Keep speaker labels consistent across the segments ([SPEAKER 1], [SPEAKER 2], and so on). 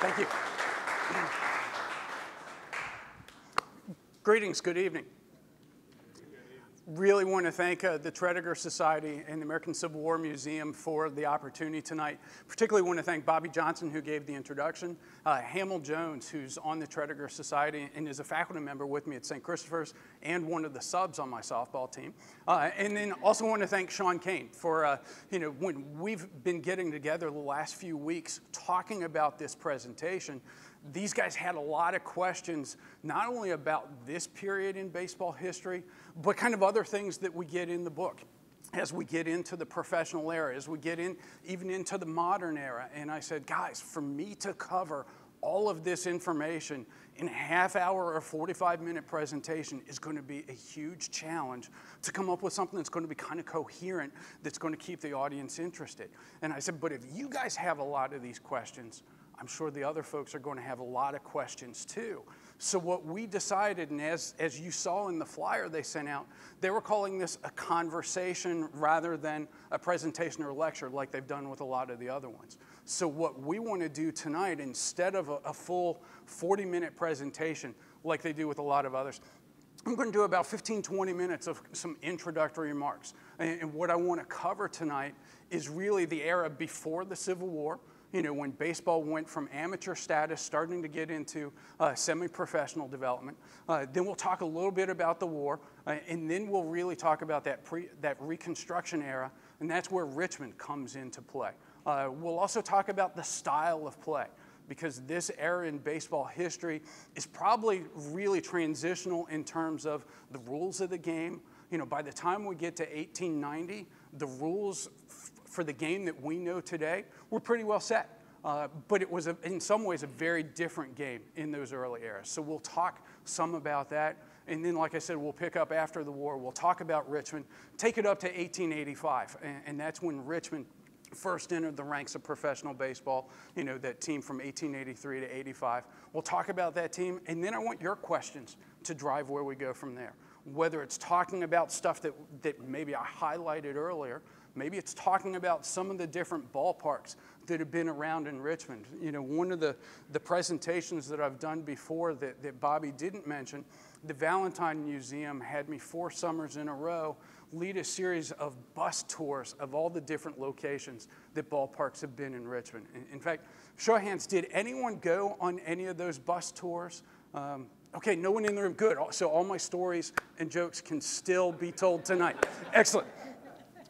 [SPEAKER 1] Thank you. Greetings, good evening. Really want to thank uh, the Tredegar Society and the American Civil War Museum for the opportunity tonight. Particularly want to thank Bobby Johnson, who gave the introduction, uh, Hamill Jones, who's on the Tredegar Society and is a faculty member with me at St. Christopher's and one of the subs on my softball team. Uh, and then also want to thank Sean Kane for, uh, you know, when we've been getting together the last few weeks talking about this presentation, these guys had a lot of questions, not only about this period in baseball history, but kind of other things that we get in the book as we get into the professional era, as we get in even into the modern era. And I said, guys, for me to cover all of this information in a half hour or 45 minute presentation is going to be a huge challenge to come up with something that's going to be kind of coherent, that's going to keep the audience interested. And I said, but if you guys have a lot of these questions, I'm sure the other folks are going to have a lot of questions too. So what we decided, and as, as you saw in the flyer they sent out, they were calling this a conversation rather than a presentation or lecture like they've done with a lot of the other ones. So what we want to do tonight, instead of a, a full 40-minute presentation like they do with a lot of others, I'm going to do about 15, 20 minutes of some introductory remarks. And, and what I want to cover tonight is really the era before the Civil War, you know, when baseball went from amateur status, starting to get into uh, semi-professional development. Uh, then we'll talk a little bit about the war, uh, and then we'll really talk about that, pre, that Reconstruction era, and that's where Richmond comes into play. Uh, we'll also talk about the style of play, because this era in baseball history is probably really transitional in terms of the rules of the game. You know, by the time we get to 1890, the rules for the game that we know today, we're pretty well set. Uh, but it was, a, in some ways, a very different game in those early eras. So we'll talk some about that. And then, like I said, we'll pick up after the war. We'll talk about Richmond, take it up to 1885. And, and that's when Richmond first entered the ranks of professional baseball, you know, that team from 1883 to 85. We'll talk about that team. And then I want your questions to drive where we go from there. Whether it's talking about stuff that, that maybe I highlighted earlier, Maybe it's talking about some of the different ballparks that have been around in Richmond. You know, one of the, the presentations that I've done before that, that Bobby didn't mention, the Valentine Museum had me four summers in a row lead a series of bus tours of all the different locations that ballparks have been in Richmond. In, in fact, show of hands, did anyone go on any of those bus tours? Um, okay, no one in the room. Good. So all my stories and jokes can still be told tonight. Excellent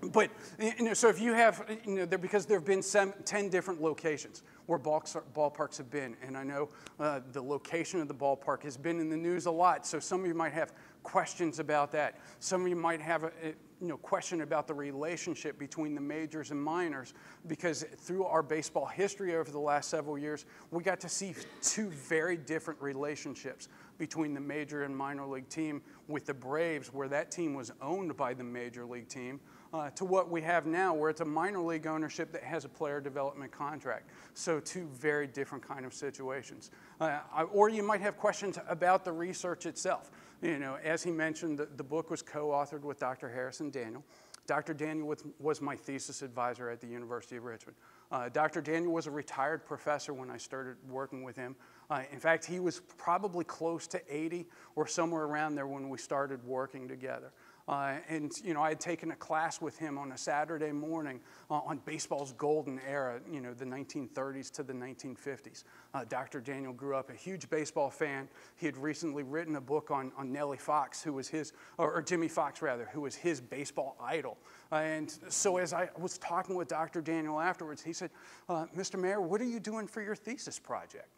[SPEAKER 1] but you know, so if you have, you know, there, because there have been some, 10 different locations where ballparks have been, and I know uh, the location of the ballpark has been in the news a lot, so some of you might have questions about that. Some of you might have a, a you know, question about the relationship between the majors and minors, because through our baseball history over the last several years, we got to see two very different relationships between the major and minor league team with the Braves, where that team was owned by the major league team, uh, to what we have now, where it's a minor league ownership that has a player development contract. So two very different kind of situations. Uh, or you might have questions about the research itself. You know, as he mentioned, the, the book was co-authored with Dr. Harrison Daniel. Dr. Daniel was, was, my thesis advisor at the University of Richmond. Uh, Dr. Daniel was a retired professor when I started working with him. Uh, in fact, he was probably close to 80 or somewhere around there when we started working together. Uh, and, you know, I had taken a class with him on a Saturday morning uh, on baseball's golden era, you know, the 1930s to the 1950s. Uh, Dr. Daniel grew up a huge baseball fan. He had recently written a book on, on Nellie Fox, who was his, or, or Jimmie Foxx rather, who was his baseball idol. and so as I was talking with Dr. Daniel afterwards, he said, uh, Mr. Mayer, what are you doing for your thesis project?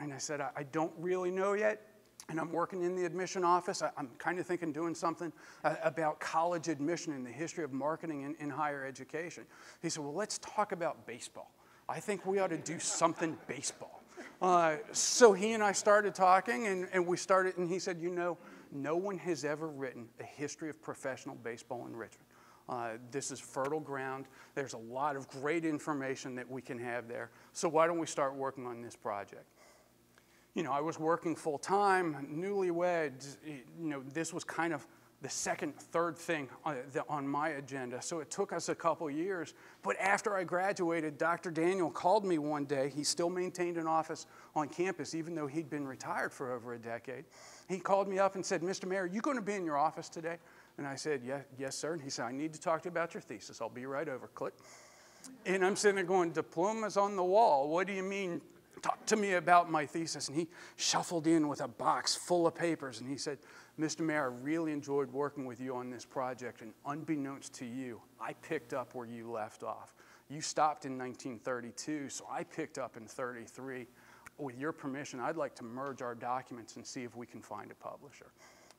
[SPEAKER 1] And I said, I, I don't really know yet and I'm working in the admission office. I, am kind of thinking doing something uh, about college admission and the history of marketing in, in, higher education. He said, well, let's talk about baseball. I think we ought to do something baseball. Uh, so he and I started talking, and, and we started, and he said, you know, no one has ever written a history of professional baseball in Richmond. Uh, this is fertile ground. There's a lot of great information that we can have there. So why don't we start working on this project? You know, I was working full time, newlywed. You know, this was kind of the second, third thing on, the, on my agenda. So it took us a couple years. But after I graduated, Dr. Daniel called me one day. He still maintained an office on campus, even though he'd been retired for over a decade. He called me up and said, Mr. Mayer, are you going to be in your office today? And I said, yeah, Yes, sir. And he said, I need to talk to you about your thesis. I'll be right over. Click. And I'm sitting there going, Diplomas on the wall. What do you mean? Talk to me about my thesis. And he shuffled in with a box full of papers and he said, Mr. Mayer, I really enjoyed working with you on this project, and unbeknownst to you, I picked up where you left off. You stopped in 1932, so I picked up in 33. With your permission, I'd like to merge our documents and see if we can find a publisher.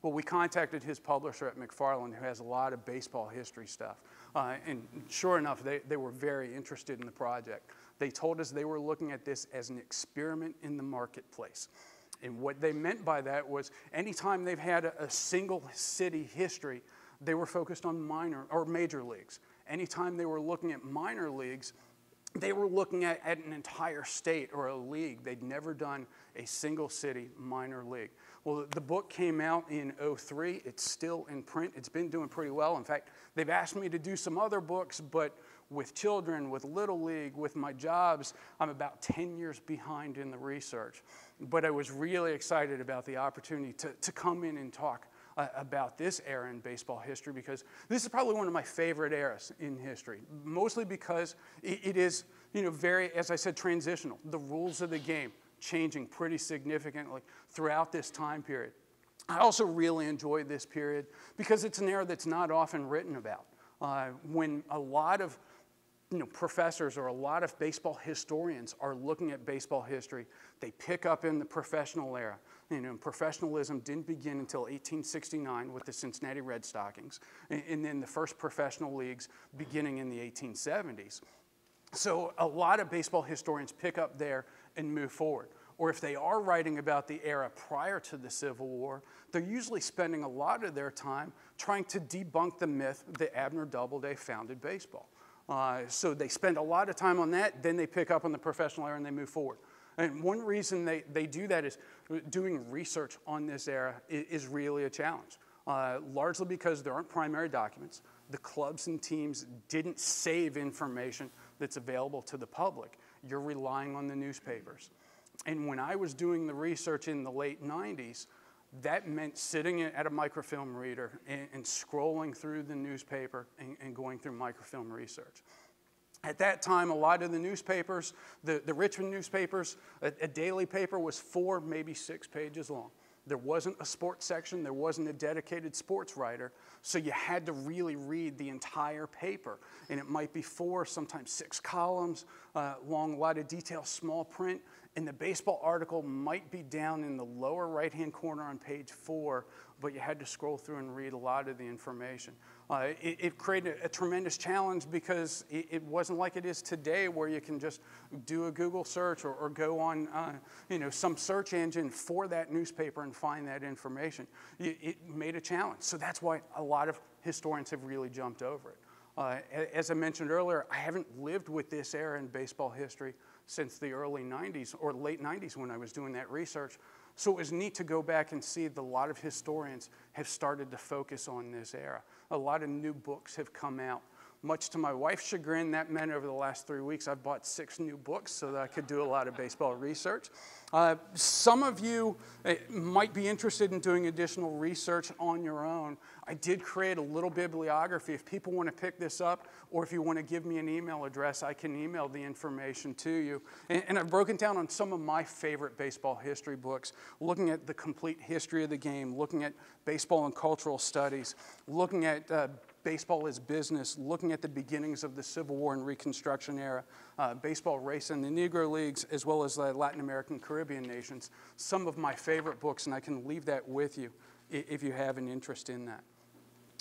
[SPEAKER 1] Well, we contacted his publisher at McFarland, who has a lot of baseball history stuff. Uh, and sure enough, they, they were very interested in the project. They told us they were looking at this as an experiment in the marketplace. And what they meant by that was anytime they've had a, a single city history, they were focused on minor or major leagues. Anytime they were looking at minor leagues, they were looking at, at, an entire state or a league. They'd never done a single city minor league. Well, the book came out in 03. It's still in print. It's been doing pretty well. In fact, they've asked me to do some other books, but with children, with Little League, with my jobs, I'm about 10 years behind in the research. But I was really excited about the opportunity to, to come in and talk uh, about this era in baseball history because this is probably one of my favorite eras in history, mostly because it, it is, you know, very, as I said, transitional. The rules of the game changing pretty significantly throughout this time period. I also really enjoyed this period because it's an era that's not often written about. Uh, when a lot of you know, professors or a lot of baseball historians are looking at baseball history. They pick up in the professional era. You know, professionalism didn't begin until 1869 with the Cincinnati Red Stockings, and, and then the first professional leagues beginning in the 1870s. So a lot of baseball historians pick up there and move forward. Or if they are writing about the era prior to the Civil War, they're usually spending a lot of their time trying to debunk the myth that Abner Doubleday founded baseball. Uh, so they spend a lot of time on that, then they pick up on the professional era and they move forward. And one reason they, they do that is doing research on this era is, is really a challenge, uh, largely because there aren't primary documents. The clubs and teams didn't save information that's available to the public. You're relying on the newspapers. And when I was doing the research in the late 90s, that meant sitting at a microfilm reader and, and scrolling through the newspaper and, and, going through microfilm research. At that time, a lot of the newspapers, the, the Richmond newspapers, a, a daily paper was four, maybe six pages long. There wasn't a sports section, there wasn't a dedicated sports writer, so you had to really read the entire paper. And it might be four, sometimes six columns, uh, long, lot of detail, small print. And the baseball article might be down in the lower right hand corner on page four, but you had to scroll through and read a lot of the information. Uh, it, it, created a tremendous challenge because it, it, wasn't like it is today where you can just do a Google search or, or go on uh, you know, some search engine for that newspaper and find that information. It, it, made a challenge. So that's why a lot of historians have really jumped over it. Uh, as I mentioned earlier, I haven't lived with this era in baseball history since the early 90s or late 90s when I was doing that research. So it was neat to go back and see that a lot of historians have started to focus on this era. A lot of new books have come out much to my wife's chagrin, that meant over the last three weeks I've bought six new books so that I could do a lot of baseball research. Uh, some of you uh, might be interested in doing additional research on your own. I did create a little bibliography. If people want to pick this up, or if you want to give me an email address, I can email the information to you. And, and I've broken down on some of my favorite baseball history books, looking at the complete history of the game, looking at baseball and cultural studies, looking at uh, baseball as business, looking at the beginnings of the Civil War and Reconstruction era, uh, baseball race in the Negro Leagues, as well as the Latin American Caribbean nations. Some of my favorite books, and I can leave that with you if you have an interest in that.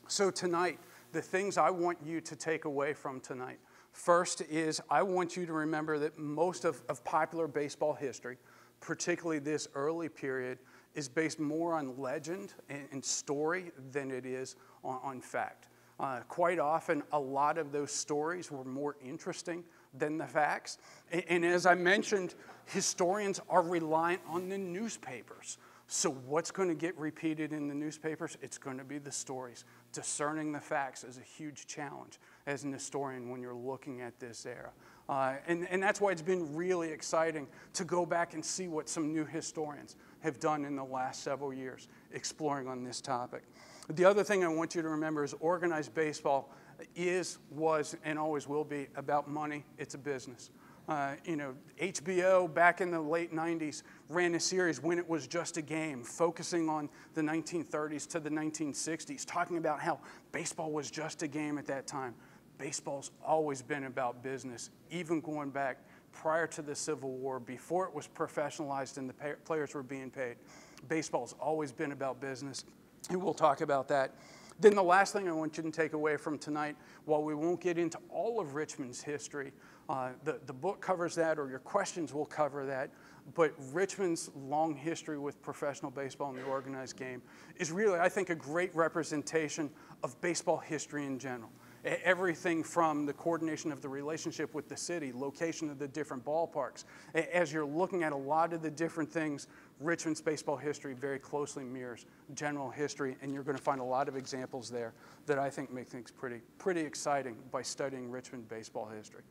[SPEAKER 1] So, tonight, the things I want you to take away from tonight. First is I want you to remember that most of, of popular baseball history, particularly this early period, is based more on legend and, and story than it is on, on fact. Uh, quite often, a lot of those stories were more interesting than the facts. And, and, as I mentioned, historians are reliant on the newspapers. So, what's going to get repeated in the newspapers? It's going to be the stories. Discerning the facts is a huge challenge as an historian when you're looking at this era. Uh, and, and that's why it's been really exciting to go back and see what some new historians have done in the last several years exploring on this topic. The other thing I want you to remember is organized baseball is, was, and always will be about money. It's a business. Uh, you know, HBO back in the late 90s ran a series when it was just a game, focusing on the 1930s to the 1960s, talking about how baseball was just a game at that time. Baseball's always been about business, even going back prior to the Civil War, before it was professionalized and the players were being paid. Baseball's always been about business, and we'll talk about that. Then the last thing I want you to take away from tonight, while we won't get into all of Richmond's history, uh, the, the book covers that, or your questions will cover that. But Richmond's long history with professional baseball and the organized game is really, I think, a great representation of baseball history in general. Everything from the coordination of the relationship with the city, location of the different ballparks. As you're looking at a lot of the different things, Richmond's baseball history very closely mirrors general history, and you're going to find a lot of examples there that I think make things pretty, pretty exciting by studying Richmond baseball history.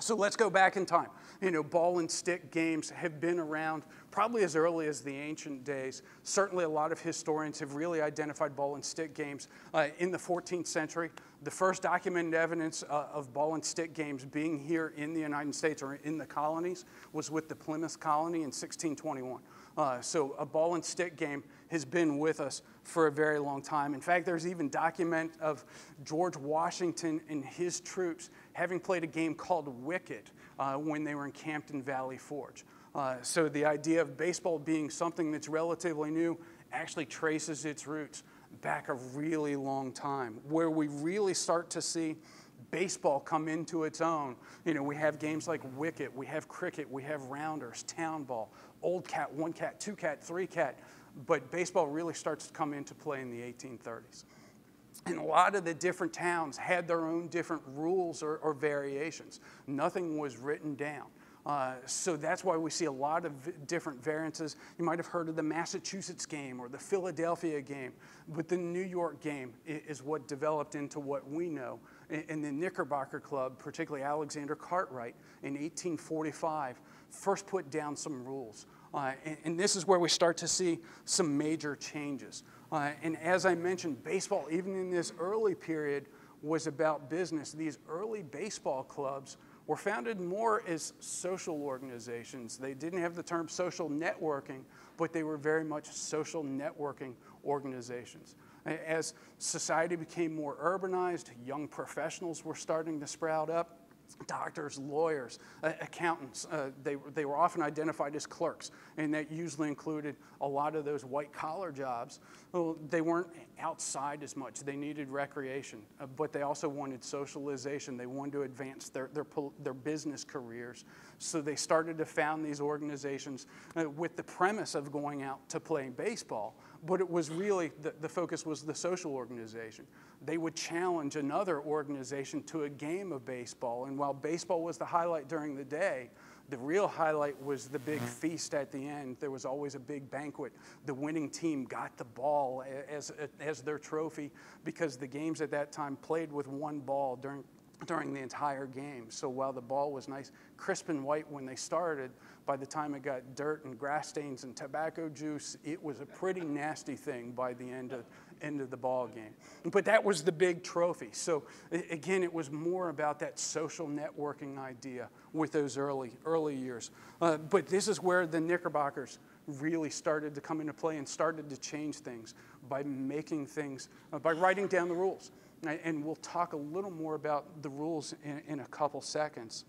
[SPEAKER 1] So let's go back in time. You know, ball and stick games have been around probably as early as the ancient days. Certainly, a lot of historians have really identified ball and stick games uh, in the 14th century. The first documented evidence uh, of ball and stick games being here in the United States or in the colonies was with the Plymouth colony in 1621. Uh, so, a ball and stick game has been with us for a very long time. In fact, there's even document of George Washington and his troops having played a game called Wicket uh, when they were encamped in Valley Forge. Uh, so the idea of baseball being something that's relatively new actually traces its roots back a really long time, where we really start to see baseball come into its own. You know, we have games like wicket, we have cricket, we have rounders, town ball, old cat, one cat, two cat, three cat. But baseball really starts to come into play in the 1830s. And a lot of the different towns had their own different rules or, or variations. Nothing was written down. Uh, so that's why we see a lot of different variances. You might have heard of the Massachusetts game or the Philadelphia game, but the New York game is what developed into what we know. And the Knickerbocker Club, particularly Alexander Cartwright in 1845, first put down some rules. Uh, and, and, this is where we start to see some major changes. Uh, and as I mentioned, baseball, even in this early period, was about business. These early baseball clubs were founded more as social organizations. They didn't have the term social networking, but they were very much social networking organizations. As society became more urbanized, young professionals were starting to sprout up doctors, lawyers, uh, accountants. Uh, they, they were often identified as clerks, and that usually included a lot of those white collar jobs. Well, they weren't outside as much. They needed recreation, uh, but they also wanted socialization. They wanted to advance their, their, their business careers. So they started to found these organizations uh, with the premise of going out to play baseball, but it was really the, the focus was the social organization they would challenge another organization to a game of baseball. And while baseball was the highlight during the day, the real highlight was the big mm-hmm. feast at the end. There was always a big banquet. The winning team got the ball as, as their trophy because the games at that time played with one ball during, during the entire game. So while the ball was nice, crisp and white when they started, by the time it got dirt and grass stains and tobacco juice, it was a pretty nasty thing by the end of, end of the ball game. But that was the big trophy. So again, it was more about that social networking idea with those early early years. Uh, but this is where the Knickerbockers really started to come into play and started to change things by making things uh, by writing down the rules. And we'll talk a little more about the rules in, in a couple seconds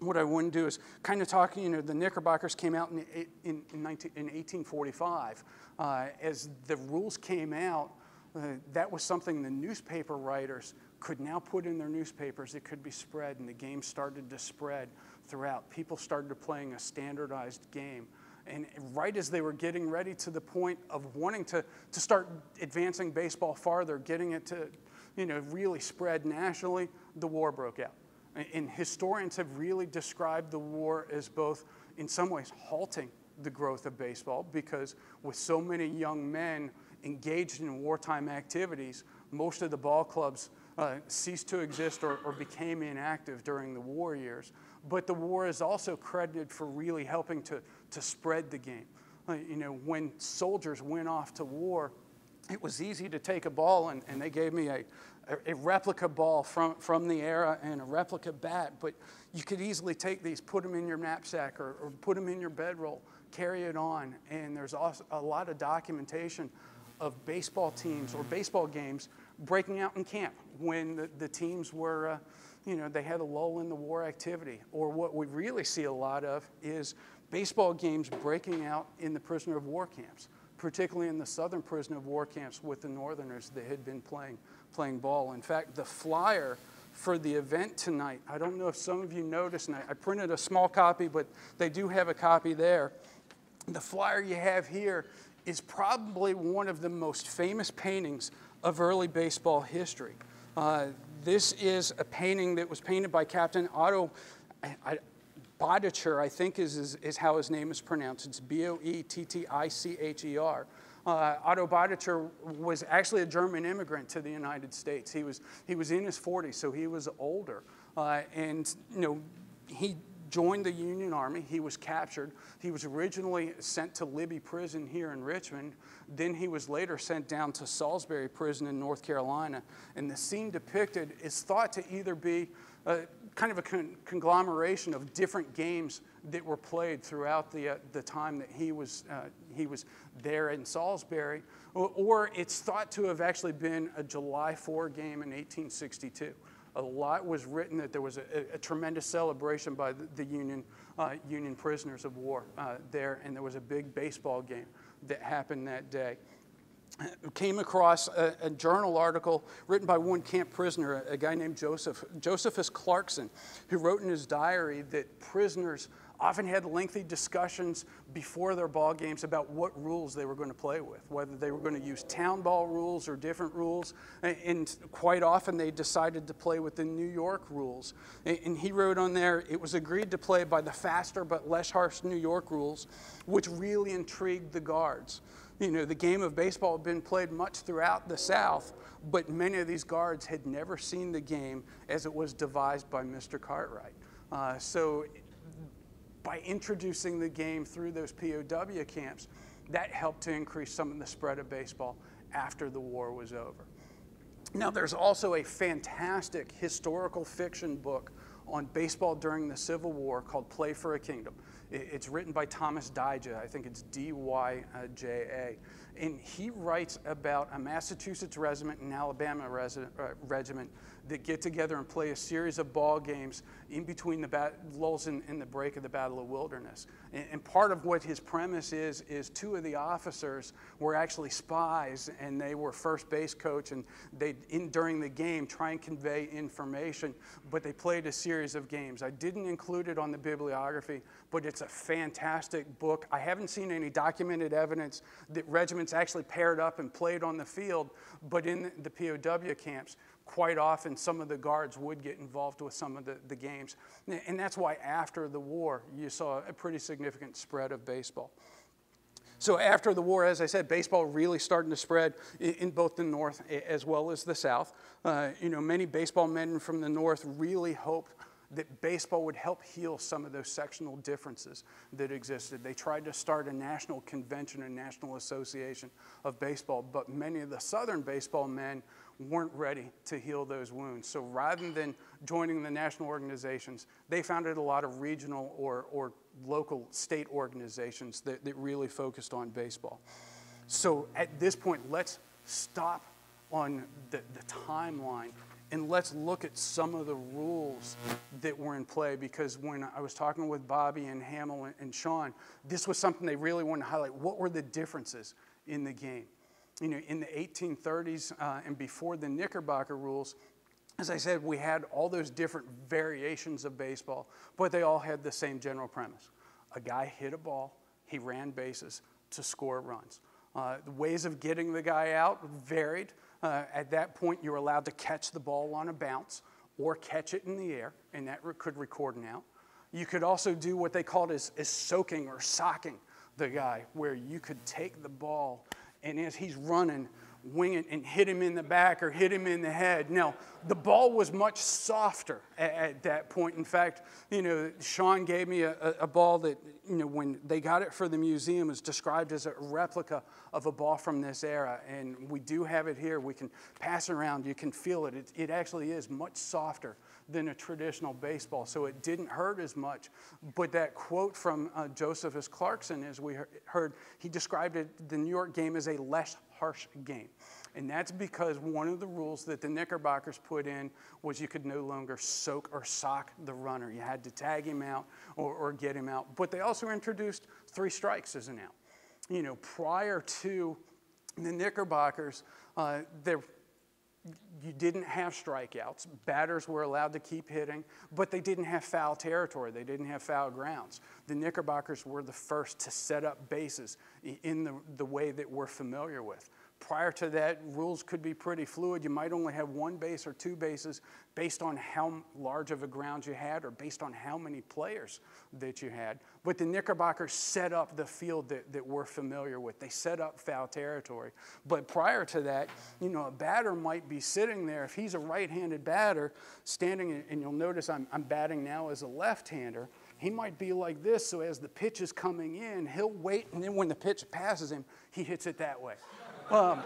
[SPEAKER 1] what I want to do is kind of talk, you know, the Knickerbockers came out in, in, in, 19, in 1845. Uh, as the rules came out, uh, that was something the newspaper writers could now put in their newspapers. It could be spread, and the game started to spread throughout. People started to playing a standardized game. And right as they were getting ready to the point of wanting to, to start advancing baseball farther, getting it to you know, really spread nationally, the war broke out. And historians have really described the war as both, in some ways, halting the growth of baseball because with so many young men engaged in wartime activities, most of the ball clubs uh, ceased to exist or, or became inactive during the war years. But the war is also credited for really helping to, to spread the game. Uh, you know, when soldiers went off to war, it was easy to take a ball, and, and they gave me a, a, replica ball from, from the era and a replica bat, but you could easily take these, put them in your knapsack or, or put them in your bedroll, carry it on, and there's also a lot of documentation of baseball teams or baseball games breaking out in camp when the, the teams were, uh, you know, they had a lull in the war activity. Or what we really see a lot of is baseball games breaking out in the prisoner of war camps, particularly in the southern prisoner of war camps with the northerners that had been playing, playing ball. In fact, the flyer for the event tonight, I don't know if some of you noticed, and I, I printed a small copy, but they do have a copy there. The flyer you have here is probably one of the most famous paintings of early baseball history. Uh, this is a painting that was painted by Captain Otto Boetticher, I think is, is, is, how his name is pronounced. It's B-O-E-T-T-I-C-H-E-R. Uh, Otto Boetticher was actually a German immigrant to the United States. He was, he was in his 40s, so he was older. Uh, and, you know, he joined the Union Army. He was captured. He was originally sent to Libby Prison here in Richmond. Then he was later sent down to Salisbury Prison in North Carolina. And the scene depicted is thought to either be a, kind of a con conglomeration of different games that were played throughout the, uh, the time that he was, uh, he was there in Salisbury, or, or it's thought to have actually been a July 4 game in 1862 a lot was written that there was a, a tremendous celebration by the, the Union, uh, Union prisoners of war uh, there, and there was a big baseball game that happened that day. Came across a, a, journal article written by one camp prisoner, a, a guy named Joseph, Josephus Clarkson, who wrote in his diary that prisoners often had lengthy discussions before their ball games about what rules they were going to play with, whether they were going to use town ball rules or different rules. And quite often they decided to play with the New York rules. And he wrote on there, it was agreed to play by the faster but less harsh New York rules, which really intrigued the guards. You know, the game of baseball had been played much throughout the South, but many of these guards had never seen the game as it was devised by Mr. Cartwright. Uh, so by introducing the game through those POW camps, that helped to increase some of the spread of baseball after the war was over. Now, there's also a fantastic historical fiction book on baseball during the Civil War called Play for a Kingdom. It's written by Thomas Dyja. I think it's D Y J A. And he writes about a Massachusetts regiment and Alabama resident, uh, regiment that get together and play a series of ball games in between the bat- lulls in, in, the break of the Battle of Wilderness. And, and, part of what his premise is is two of the officers were actually spies, and they were first base coach, and they in during the game try and convey information, but they played a series of games. I didn't include it on the bibliography, but it's a fantastic book. I haven't seen any documented evidence that regiments actually paired up and played on the field, but in the POW camps, quite often some of the guards would get involved with some of the, the games. And that's why after the war, you saw a pretty significant spread of baseball. So after the war, as I said, baseball really starting to spread in, both the North as well as the South. Uh, you know, many baseball men from the North really hoped that baseball would help heal some of those sectional differences that existed. They tried to start a national convention, a national association of baseball, but many of the Southern baseball men weren't ready to heal those wounds. So rather than joining the national organizations, they founded a lot of regional or, or local state organizations that, that really focused on baseball. So at this point, let's stop on the, the timeline and let's look at some of the rules that were in play because when I was talking with Bobby and Hamill and Sean, this was something they really wanted to highlight. What were the differences in the game? You know, in the 1830s uh, and before the Knickerbocker rules, as I said, we had all those different variations of baseball, but they all had the same general premise. A guy hit a ball, he ran bases to score runs. Uh, the ways of getting the guy out varied. Uh, at that point, you were allowed to catch the ball on a bounce or catch it in the air, and that re- could record an out. You could also do what they called as, as soaking or socking the guy, where you could take the ball and as he's running, wing it and hit him in the back or hit him in the head. Now, the ball was much softer at, at that point. In fact, you know, Sean gave me a, a, ball that, you know, when they got it for the museum, is described as a replica of a ball from this era. And we do have it here. We can pass around. You can feel it. It, it actually is much softer than a traditional baseball, so it didn't hurt as much. But that quote from uh, Josephus Clarkson, as we heard, he described it, the New York game as a less harsh game. And that's because one of the rules that the Knickerbockers put in was you could no longer soak or sock the runner. You had to tag him out or, or get him out. But they also introduced three strikes as an out. You know, prior to the Knickerbockers, uh, there you didn't have strikeouts. Batters were allowed to keep hitting, but they didn't have foul territory. They didn't have foul grounds. The Knickerbockers were the first to set up bases in the, the way that we're familiar with. Prior to that, rules could be pretty fluid. You might only have one base or two bases based on how large of a ground you had or based on how many players that you had. But the Knickerbockers set up the field that, that we're familiar with. They set up foul territory. But prior to that, you know, a batter might be sitting there. If he's a right handed batter, standing, and you'll notice I'm, I'm batting now as a left hander he might be like this, so as the pitch is coming in, he'll wait, and then when the pitch passes him, he hits it that way. Um,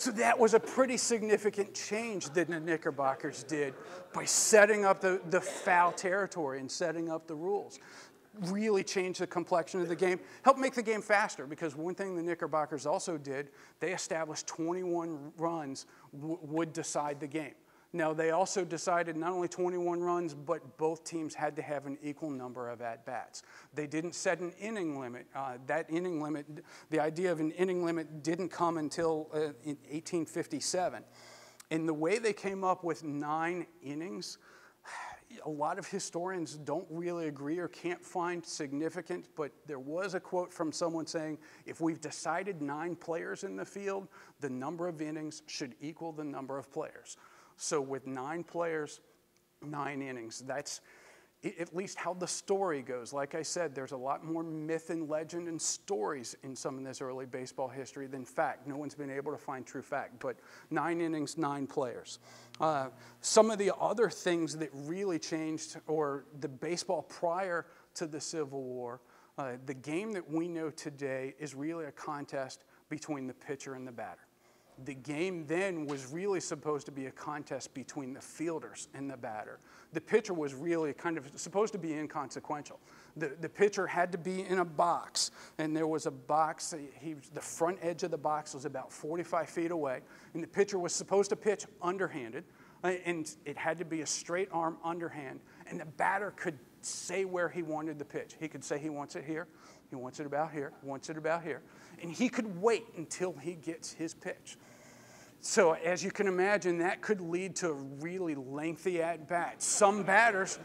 [SPEAKER 1] so that was a pretty significant change that the Knickerbockers did by setting up the, the foul territory and setting up the rules. Really changed the complexion of the game, helped make the game faster because one thing the Knickerbockers also did, they established 21 runs would decide the game. Now, they also decided not only 21 runs, but both teams had to have an equal number of at bats. They didn't set an inning limit. Uh, that inning limit, the idea of an inning limit didn't come until uh, in 1857. And the way they came up with nine innings, a lot of historians don't really agree or can't find significant, but there was a quote from someone saying if we've decided nine players in the field, the number of innings should equal the number of players. So with nine players, nine innings, that's at least how the story goes. Like I said, there's a lot more myth and legend and stories in some of this early baseball history than fact. No one's been able to find true fact, but nine innings, nine players. Uh, some of the other things that really changed, or the baseball prior to the Civil War, uh, the game that we know today is really a contest between the pitcher and the batter the game then was really supposed to be a contest between the fielders and the batter. The pitcher was really kind of supposed to be inconsequential. The, the pitcher had to be in a box, and there was a box, he, the front edge of the box was about 45 feet away, and the pitcher was supposed to pitch underhanded, uh, and it had to be a straight arm underhand, and the batter could say where he wanted the pitch. He could say he wants it here, he wants it about here, wants it about here, and he could wait until he gets his pitch. So, as you can imagine, that could lead to a really lengthy at bat. Some batters,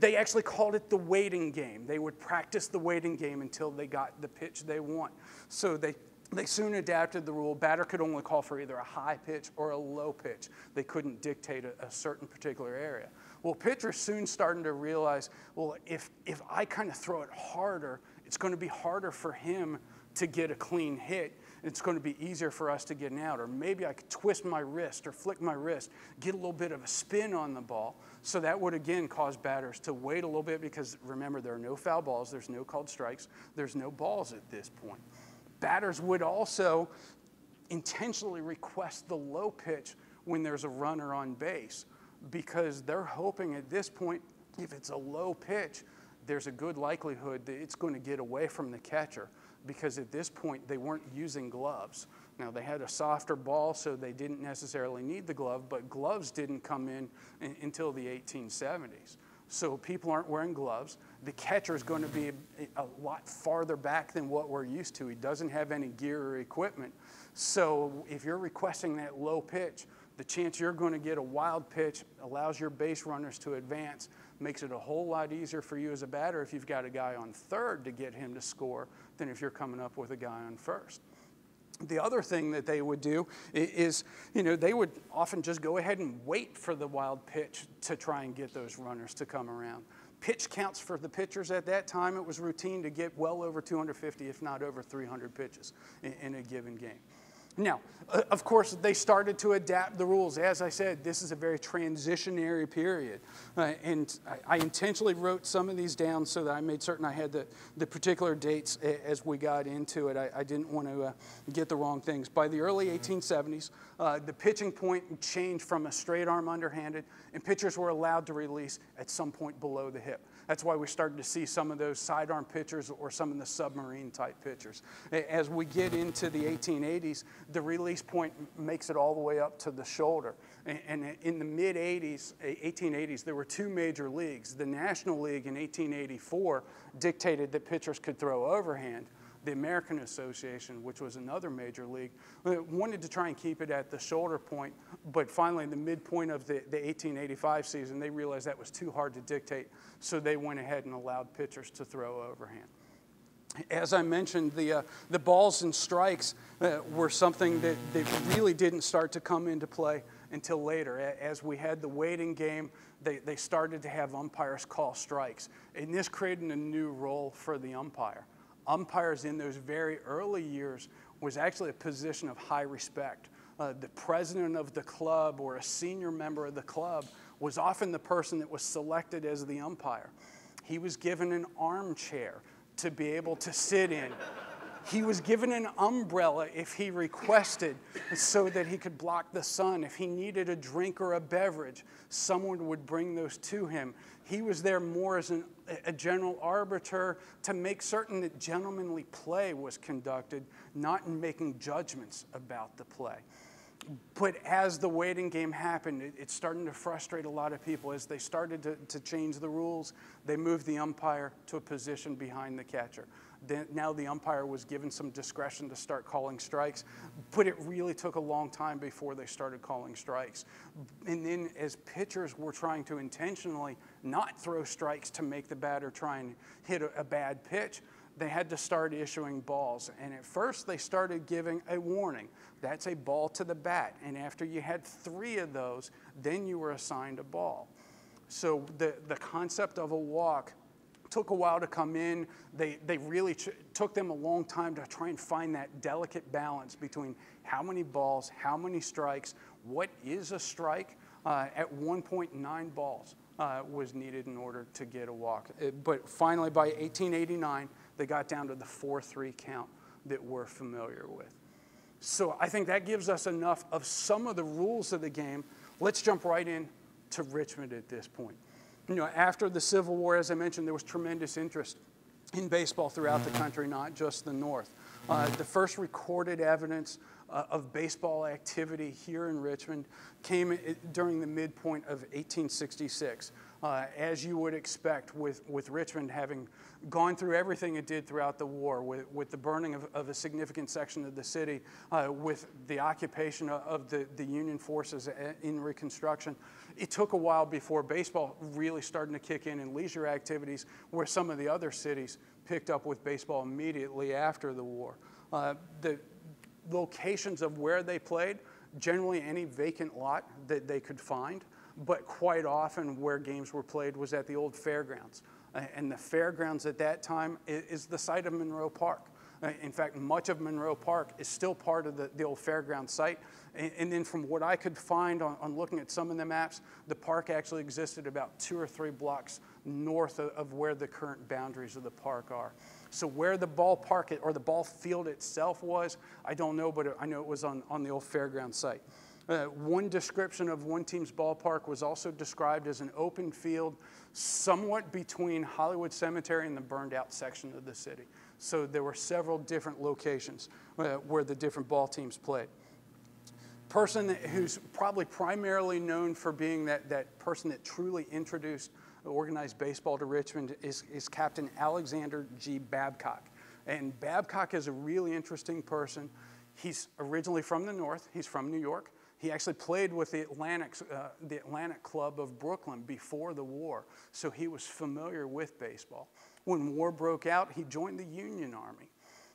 [SPEAKER 1] they actually called it the waiting game. They would practice the waiting game until they got the pitch they want. So, they, they soon adapted the rule. Batter could only call for either a high pitch or a low pitch. They couldn't dictate a, a certain particular area. Well, pitchers soon starting to realize well, if, if I kind of throw it harder, it's going to be harder for him to get a clean hit it's going to be easier for us to get out. Or maybe I could twist my wrist or flick my wrist, get a little bit of a spin on the ball. So that would again cause batters to wait a little bit because remember, there are no foul balls, there's no called strikes, there's no balls at this point. Batters would also intentionally request the low pitch when there's a runner on base because they're hoping at this point, if it's a low pitch, there's a good likelihood that it's going to get away from the catcher because at this point they weren't using gloves. Now they had a softer ball, so they didn't necessarily need the glove, but gloves didn't come in, in until the 1870s. So people aren't wearing gloves. The catcher is going to be a, a, lot farther back than what we're used to. He doesn't have any gear or equipment. So if you're requesting that low pitch, the chance you're going to get a wild pitch allows your base runners to advance makes it a whole lot easier for you as a batter if you've got a guy on third to get him to score than if you're coming up with a guy on first. The other thing that they would do is, you know, they would often just go ahead and wait for the wild pitch to try and get those runners to come around. pitch counts for the pitchers at that time, it was routine to get well over 250, if not over 300 pitches in, a given game. Now, of course, they started to adapt the rules. As I said, this is a very transitionary period. Uh, and I, I, intentionally wrote some of these down so that I made certain I had the, the particular dates as we got into it. I, I didn't want to uh, get the wrong things. By the early 1870s, uh, the pitching point changed from a straight arm underhanded, and pitchers were allowed to release at some point below the hip. That's why we started to see some of those sidearm pitchers or some of the submarine type pitchers. As we get into the 1880s, the release point makes it all the way up to the shoulder. And in the mid 80s, 1880s, there were two major leagues. The National League in 1884 dictated that pitchers could throw overhand the American Association, which was another major league, uh, wanted to try and keep it at the shoulder point, but finally, in the midpoint of the, the 1885 season, they realized that was too hard to dictate, so they went ahead and allowed pitchers to throw overhand. As I mentioned, the, uh, the balls and strikes uh, were something that, that really didn't start to come into play until later. As we had the waiting game, they, they started to have umpires call strikes. And this created a new role for the umpire umpires in those very early years was actually a position of high respect. Uh, the president of the club or a senior member of the club was often the person that was selected as the umpire. He was given an armchair to be able to sit in. He was given an umbrella if he requested so that he could block the sun. If he needed a drink or a beverage, someone would bring those to him. He was there more as an, a general arbiter to make certain that gentlemanly play was conducted, not in making judgments about the play. But as the waiting game happened, it, it's starting to frustrate a lot of people. As they started to, to change the rules, they moved the umpire to a position behind the catcher. Then, now the umpire was given some discretion to start calling strikes, but it really took a long time before they started calling strikes. And then as pitchers were trying to intentionally not throw strikes to make the batter try and hit a, a bad pitch, they had to start issuing balls. And at first, they started giving a warning. That's a ball to the bat. And after you had three of those, then you were assigned a ball. So the, the concept of a walk took a while to come in. They, they really took them a long time to try and find that delicate balance between how many balls, how many strikes, what is a strike. Uh, at one point, nine balls uh, was needed in order to get a walk. It, uh, but finally, by 1889, they got down to the 4 3 count that we're familiar with. So I think that gives us enough of some of the rules of the game. Let's jump right in to Richmond at this point. You know, after the Civil War, as I mentioned, there was tremendous interest in baseball throughout the country, not just the North. Uh, the first recorded evidence uh, of baseball activity here in Richmond came during the midpoint of 1866 uh, as you would expect with, with Richmond having gone through everything it did throughout the war, with, with the burning of, of a significant section of the city, uh, with the occupation of the, the Union forces in Reconstruction. It took a while before baseball really started to kick in in leisure activities, where some of the other cities picked up with baseball immediately after the war. Uh, the locations of where they played, generally any vacant lot that they could find but quite often where games were played was at the old fairgrounds. And the fairgrounds at that time is the site of Monroe Park. In fact, much of Monroe Park is still part of the, the old fairground site. And, and, then from what I could find on, on, looking at some of the maps, the park actually existed about two or three blocks north of, of where the current boundaries of the park are. So where the ballpark or the ball field itself was, I don't know, but I know it was on, on the old fairground site. Uh, one description of one team's ballpark was also described as an open field somewhat between Hollywood Cemetery and the burned out section of the city. So there were several different locations uh, where the different ball teams played. Person who's probably primarily known for being that, that person that truly introduced organized baseball to Richmond is, is Captain Alexander G. Babcock. And Babcock is a really interesting person. He's originally from the North, he's from New York. He actually played with the Atlantic, uh, the Atlantic Club of Brooklyn before the war, so he was familiar with baseball. When war broke out, he joined the Union Army.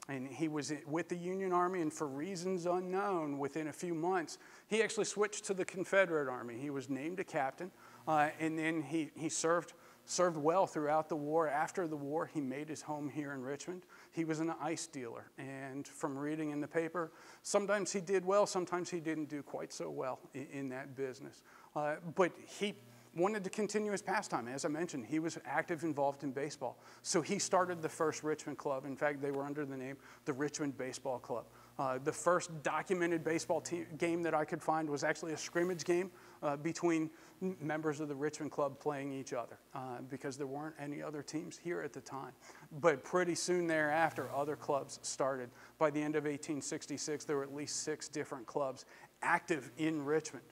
[SPEAKER 1] And he was with the Union Army, and for reasons unknown, within a few months, he actually switched to the Confederate Army. He was named a captain, uh, and then he, he served served well throughout the war. After the war, he made his home here in Richmond. He was an ice dealer, and from reading in the paper, sometimes he did well, sometimes he didn't do quite so well in, in that business. Uh, but he wanted to continue his pastime. As I mentioned, he was active, involved in baseball. So he started the first Richmond club. In fact, they were under the name the Richmond Baseball Club. Uh, the first documented baseball game that I could find was actually a scrimmage game uh, between members of the Richmond Club playing each other uh, because there weren't any other teams here at the time. But pretty soon thereafter, other clubs started. By the end of 1866, there were at least six different clubs active in Richmond.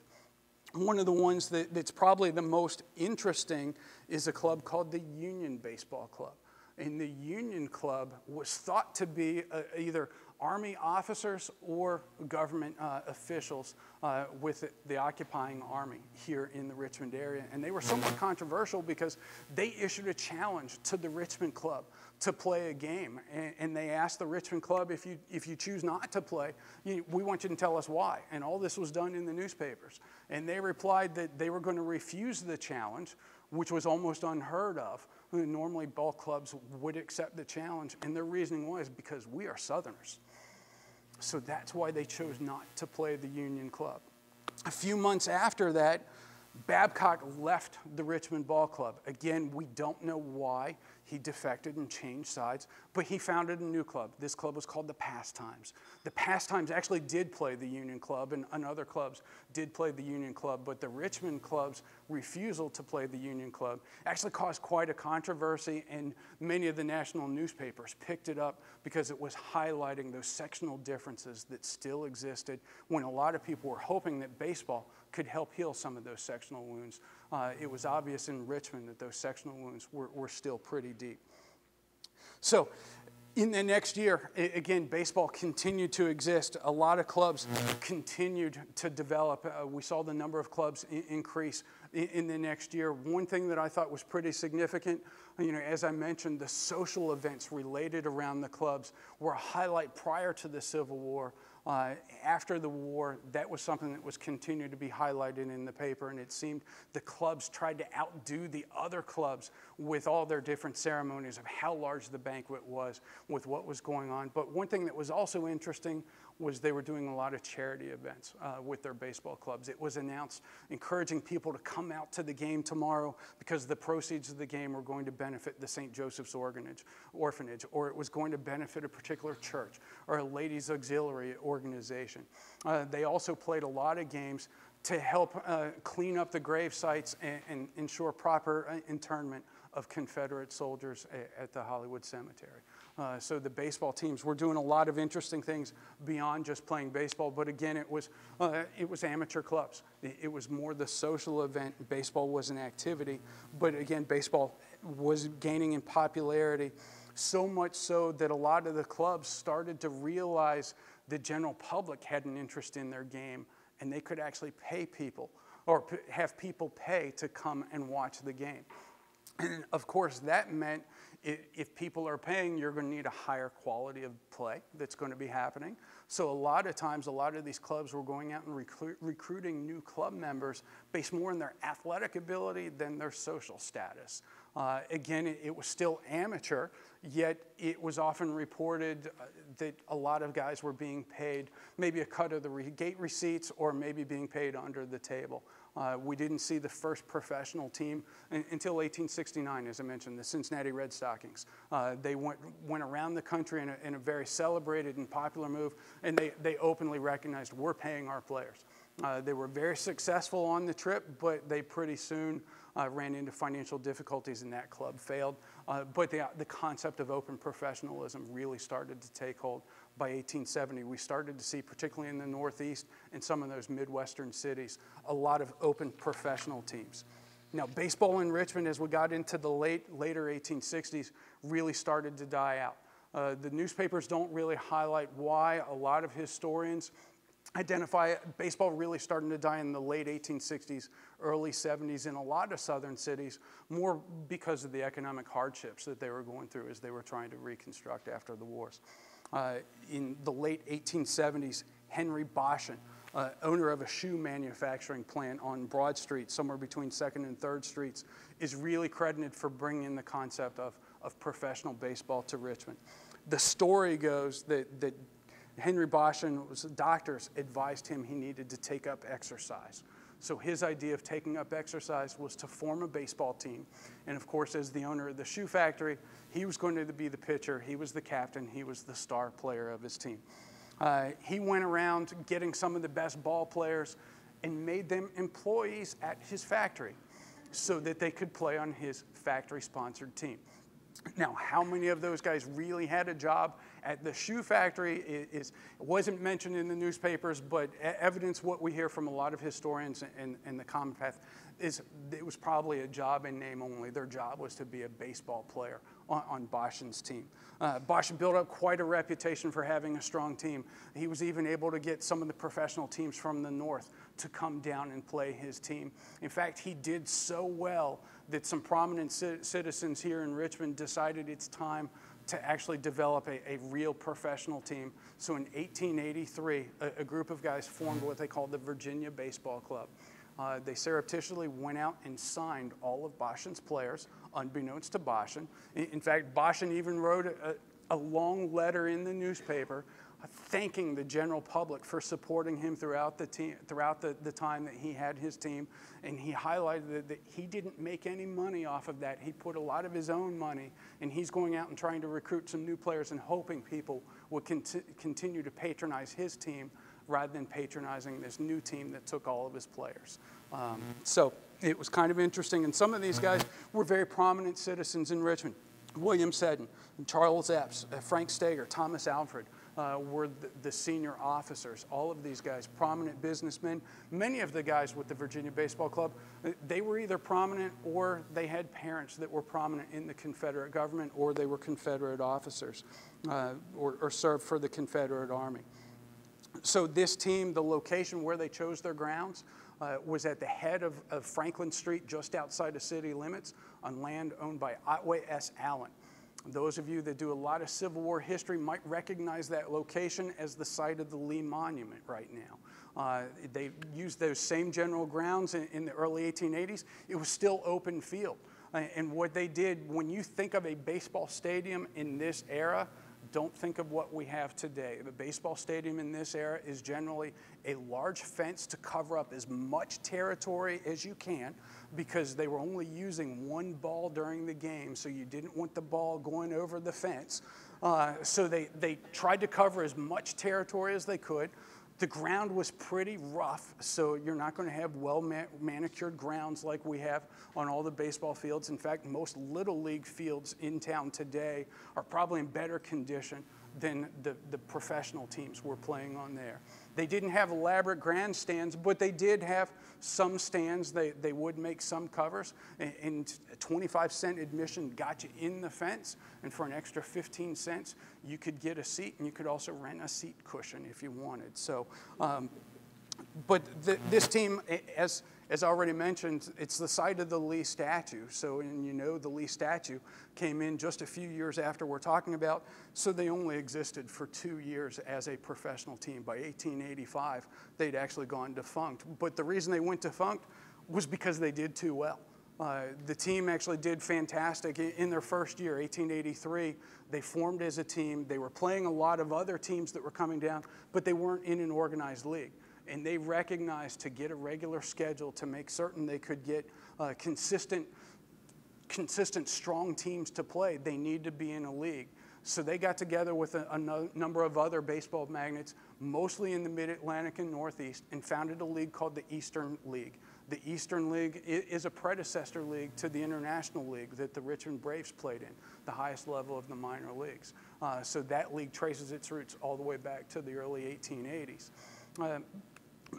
[SPEAKER 1] One of the ones that, that's probably the most interesting is a club called the Union Baseball Club. And the Union Club was thought to be uh, either Army officers or government uh, officials uh, with the, occupying army here in the Richmond area. And they were somewhat controversial because they issued a challenge to the Richmond Club to play a game. And, and they asked the Richmond Club, if you, if you choose not to play, you, we want you to tell us why. And all this was done in the newspapers. And they replied that they were going to refuse the challenge, which was almost unheard of. Normally, ball clubs would accept the challenge, and their reasoning was because we are Southerners. So that's why they chose not to play the Union Club. A few months after that, Babcock left the Richmond Ball Club. Again, we don't know why. He defected and changed sides, but he founded a new club. This club was called the Pastimes. The Pastimes actually did play the Union Club, and, and other clubs did play the Union Club, but the Richmond club's refusal to play the Union Club actually caused quite a controversy, and many of the national newspapers picked it up because it was highlighting those sectional differences that still existed when a lot of people were hoping that baseball could help heal some of those sectional wounds. Uh, it was obvious in Richmond that those sectional wounds were, were still pretty deep. So, in the next year, again, baseball continued to exist. A lot of clubs continued to develop. Uh, we saw the number of clubs increase in the next year. One thing that I thought was pretty significant, you know, as I mentioned, the social events related around the clubs were a highlight prior to the Civil War. Uh, after the war, that was something that was continued to be highlighted in the paper, and it seemed the clubs tried to outdo the other clubs with all their different ceremonies of how large the banquet was, with what was going on. But one thing that was also interesting was they were doing a lot of charity events uh, with their baseball clubs. It was announced encouraging people to come out to the game tomorrow because the proceeds of the game were going to benefit the St. Joseph's orphanage, orphanage or it was going to benefit a particular church or a ladies' auxiliary organization. Uh, they also played a lot of games to help uh, clean up the grave sites and, and ensure proper uh, internment of Confederate soldiers at the Hollywood Cemetery. Uh, so the baseball teams were doing a lot of interesting things beyond just playing baseball. But again, it was uh, it was amateur clubs. It, was more the social event. Baseball was an activity, but again, baseball was gaining in popularity. So much so that a lot of the clubs started to realize the general public had an interest in their game, and they could actually pay people or have people pay to come and watch the game. And of course, that meant if people are paying, you're going to need a higher quality of play that's going to be happening. So, a lot of times, a lot of these clubs were going out and recruit, recruiting new club members based more on their athletic ability than their social status. Uh, again, it, was still amateur, yet it was often reported uh, that a lot of guys were being paid maybe a cut of the gate receipts or maybe being paid under the table. Uh, we didn't see the first professional team until 1869, as I mentioned, the Cincinnati Red Stockings. Uh, they went, went around the country in a, in a, very celebrated and popular move, and they, they openly recognized we're paying our players. Uh, they were very successful on the trip, but they pretty soon uh, ran into financial difficulties and that club failed. Uh, but the, the concept of open professionalism really started to take hold by 1870. We started to see, particularly in the Northeast and some of those Midwestern cities, a lot of open professional teams. Now, baseball in Richmond, as we got into the late, later 1860s, really started to die out. Uh, the newspapers don't really highlight why. A lot of historians identify baseball really starting to die in the late 1860s, early 70s in a lot of southern cities, more because of the economic hardships that they were going through as they were trying to reconstruct after the wars. Uh, in the late 1870s, Henry Boschen, uh, owner of a shoe manufacturing plant on Broad Street, somewhere between 2nd and 3rd Streets, is really credited for bringing the concept of, of professional baseball to Richmond. The story goes that, that Henry Bosch and doctors advised him he needed to take up exercise. So his idea of taking up exercise was to form a baseball team. And of course, as the owner of the shoe factory, he was going to be the pitcher, he was the captain, he was the star player of his team. Uh, he went around getting some of the best ball players and made them employees at his factory so that they could play on his factory sponsored team. Now, how many of those guys really had a job at the shoe factory is, wasn't mentioned in the newspapers, but evidence what we hear from a lot of historians and, and the common path is it was probably a job in name only. Their job was to be a baseball player on, on Bosch's team. Uh, Bosch built up quite a reputation for having a strong team. He was even able to get some of the professional teams from the north to come down and play his team. In fact, he did so well that some prominent citizens here in Richmond decided it's time to actually develop a, a real professional team. So in 1883, a, a, group of guys formed what they called the Virginia Baseball Club. Uh, they surreptitiously went out and signed all of Bosch's players, unbeknownst to Boschen. In, in fact, Boschen even wrote a, a long letter in the newspaper thanking the general public for supporting him throughout the team, throughout the, the time that he had his team. And he highlighted that, that, he didn't make any money off of that. He put a lot of his own money, and he's going out and trying to recruit some new players and hoping people would cont- continue to patronize his team rather than patronizing this new team that took all of his players. Um, so it was kind of interesting. And some of these guys were very prominent citizens in Richmond. William Seddon, Charles Epps, uh, Frank Steger, Thomas Alfred, uh, were the, the, senior officers. All of these guys, prominent businessmen. Many of the guys with the Virginia Baseball Club, uh, they were either prominent or they had parents that were prominent in the Confederate government or they were Confederate officers uh, or, or served for the Confederate Army. So this team, the location where they chose their grounds, uh, was at the head of, of, Franklin Street, just outside of city limits, on land owned by Otway S. Allen. Those of you that do a lot of Civil War history might recognize that location as the site of the Lee Monument right now. Uh, they used those same general grounds in, in, the early 1880s. It was still open field. Uh, and what they did, when you think of a baseball stadium in this era, don't think of what we have today. The baseball stadium in this era is generally a large fence to cover up as much territory as you can because they were only using one ball during the game, so you didn't want the ball going over the fence. Uh, so they, they tried to cover as much territory as they could. The ground was pretty rough, so you're not going to have well manicured grounds like we have on all the baseball fields. In fact, most little league fields in town today are probably in better condition than the, the professional teams were playing on there. They didn't have elaborate grandstands, but they did have some stands. They, they would make some covers. And, 25 cent admission got you in the fence. And for an extra 15 cents, you could get a seat and you could also rent a seat cushion if you wanted. So, um, but the, this team, as as already mentioned, it's the site of the Lee statue. So, and you know, the Lee statue came in just a few years after we're talking about. So they only existed for two years as a professional team. By 1885, they'd actually gone defunct. But the reason they went defunct was because they did too well. Uh, the team actually did fantastic in their first year, 1883. They formed as a team. They were playing a lot of other teams that were coming down, but they weren't in an organized league and they recognized to get a regular schedule to make certain they could get uh, consistent, consistent, strong teams to play, they need to be in a league. So they got together with a, a number of other baseball magnates, mostly in the Mid Atlantic and Northeast, and founded a league called the Eastern League. The Eastern League is a predecessor league to the International League that the Richmond Braves played in, the highest level of the minor leagues. Uh, so that league traces its roots all the way back to the early 1880s. Uh,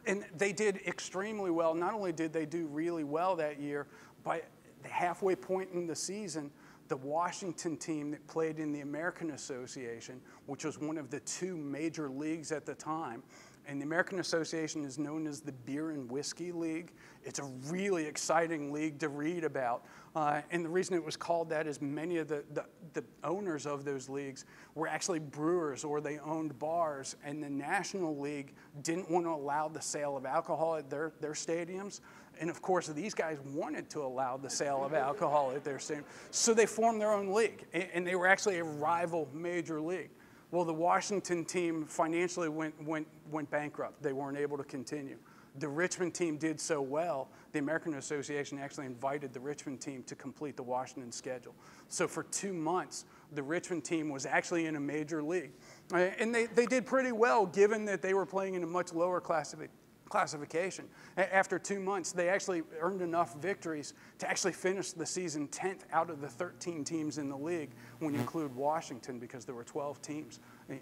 [SPEAKER 1] and they did extremely well. Not only did they do really well that year, by the halfway point in the season, the Washington team that played in the American Association, which was one of the two major leagues at the time, And the American Association is known as the Beer and Whiskey League. It's a really exciting league to read about. Uh, and the reason it was called that is many of the, the, the, owners of those leagues were actually brewers or they owned bars. And the National League didn't want to allow the sale of alcohol at their, their stadiums. And of course, these guys wanted to allow the sale of alcohol at their stadium. So they formed their own league. And they were actually a rival major league. Well, the Washington team financially went, went, went bankrupt. They weren't able to continue. The Richmond team did so well, the American Association actually invited the Richmond team to complete the Washington schedule. So for two months, the Richmond team was actually in a major league. And they, they did pretty well given that they were playing in a much lower classification classification. After two months, they actually earned enough victories to actually finish the season 10th out of the 13 teams in the league when you include Washington because there were 12 teams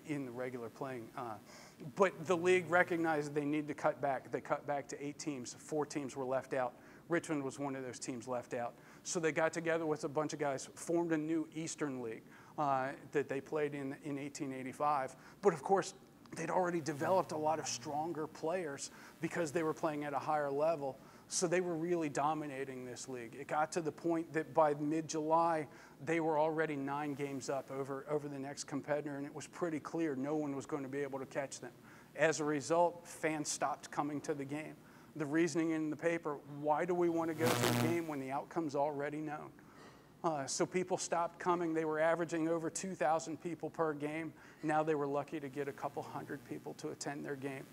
[SPEAKER 1] in the regular playing. Uh, but the league recognized they need to cut back. They cut back to eight teams. Four teams were left out. Richmond was one of those teams left out. So they got together with a bunch of guys, formed a new Eastern League uh, that they played in in 1885. But of course, they'd already developed a lot of stronger players because they were playing at a higher level. So they were really dominating this league. It got to the point that by mid July, they were already nine games up over, over the next competitor, and it was pretty clear no one was going to be able to catch them. As a result, fans stopped coming to the game. The reasoning in the paper why do we want to go to a game when the outcome's already known? Uh, so people stopped coming. They were averaging over 2,000 people per game. Now they were lucky to get a couple hundred people to attend their game.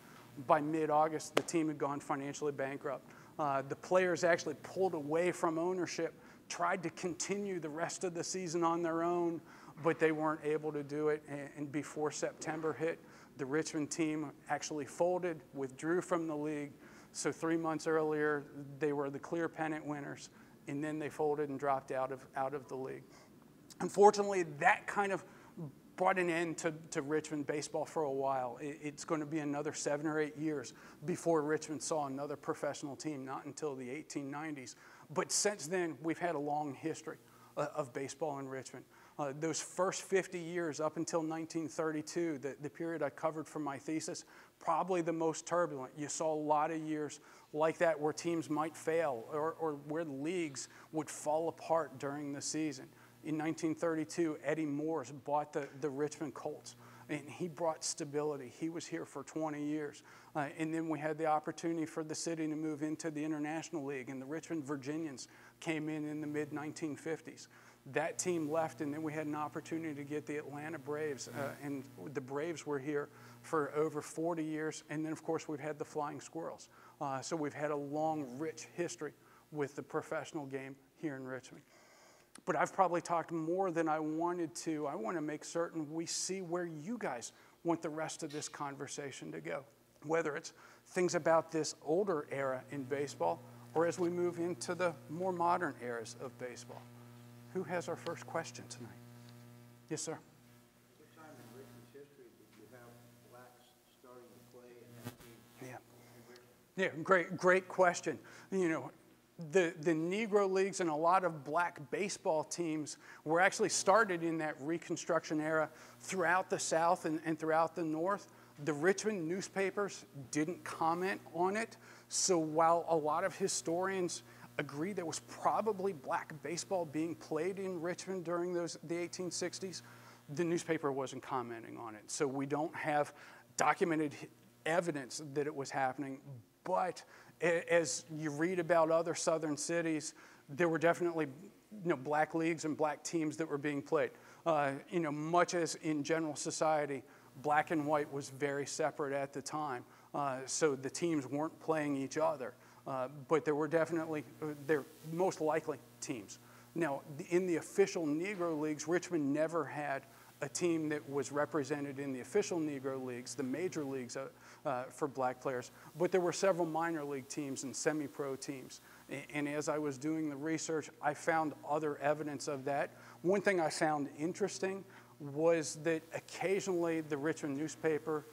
[SPEAKER 1] By mid August, the team had gone financially bankrupt. Uh, the players actually pulled away from ownership, tried to continue the rest of the season on their own, but they weren't able to do it. And, and before September hit, the Richmond team actually folded, withdrew from the league. So three months earlier, they were the clear pennant winners, and then they folded and dropped out of, out of the league. Unfortunately, that kind of brought an end to, to Richmond baseball for a while. It, it's going to be another seven or eight years before Richmond saw another professional team, not until the 1890s. But since then, we've had a long history uh, of baseball in Richmond. Uh, those first 50 years up until 1932, the, the period I covered for my thesis, probably the most turbulent. You saw a lot of years like that where teams might fail or, or where the leagues would fall apart during the season. In 1932, Eddie Mooers bought the, the Richmond Colts, and he brought stability. He was here for 20 years. Uh, and then we had the opportunity for the city to move into the International League, and the Richmond Virginians came in in the mid 1950s. That team left, and then we had an opportunity to get the Atlanta Braves, uh, and the Braves were here for over 40 years. And then, of course, we've had the Flying Squirrels. Uh, so we've had a long, rich history with the professional game here in Richmond. But I've probably talked more than I wanted to. I want to make certain we see where you guys want the rest of this conversation to go, whether it's things about this older era in baseball or as we move into the more modern eras of baseball. Who has our first question tonight? Yes, sir.
[SPEAKER 2] What time in Richmond's history did you have blacks starting to play in that team?
[SPEAKER 1] Yeah. Great, great question. You know, the, the Negro leagues and a lot of black baseball teams were actually started in that Reconstruction era throughout the South and, and throughout the North. The Richmond newspapers didn't comment on it. So while a lot of historians agree there was probably black baseball being played in Richmond during those, the 1860s, the newspaper wasn't commenting on it. So we don't have documented evidence that it was happening, but as you read about other southern cities, there were definitely you know, black leagues and black teams that were being played. Uh, you know, much as in general society, black and white was very separate at the time. Uh, so the teams weren't playing each other. Uh, but there were definitely, uh, they're most likely teams. Now, in the official Negro leagues, Richmond never had a team that was represented in the official Negro leagues, the major leagues uh, uh, for black players, but there were several minor league teams and semi pro teams. And as I was doing the research, I found other evidence of that. One thing I found interesting was that occasionally the Richmond newspaper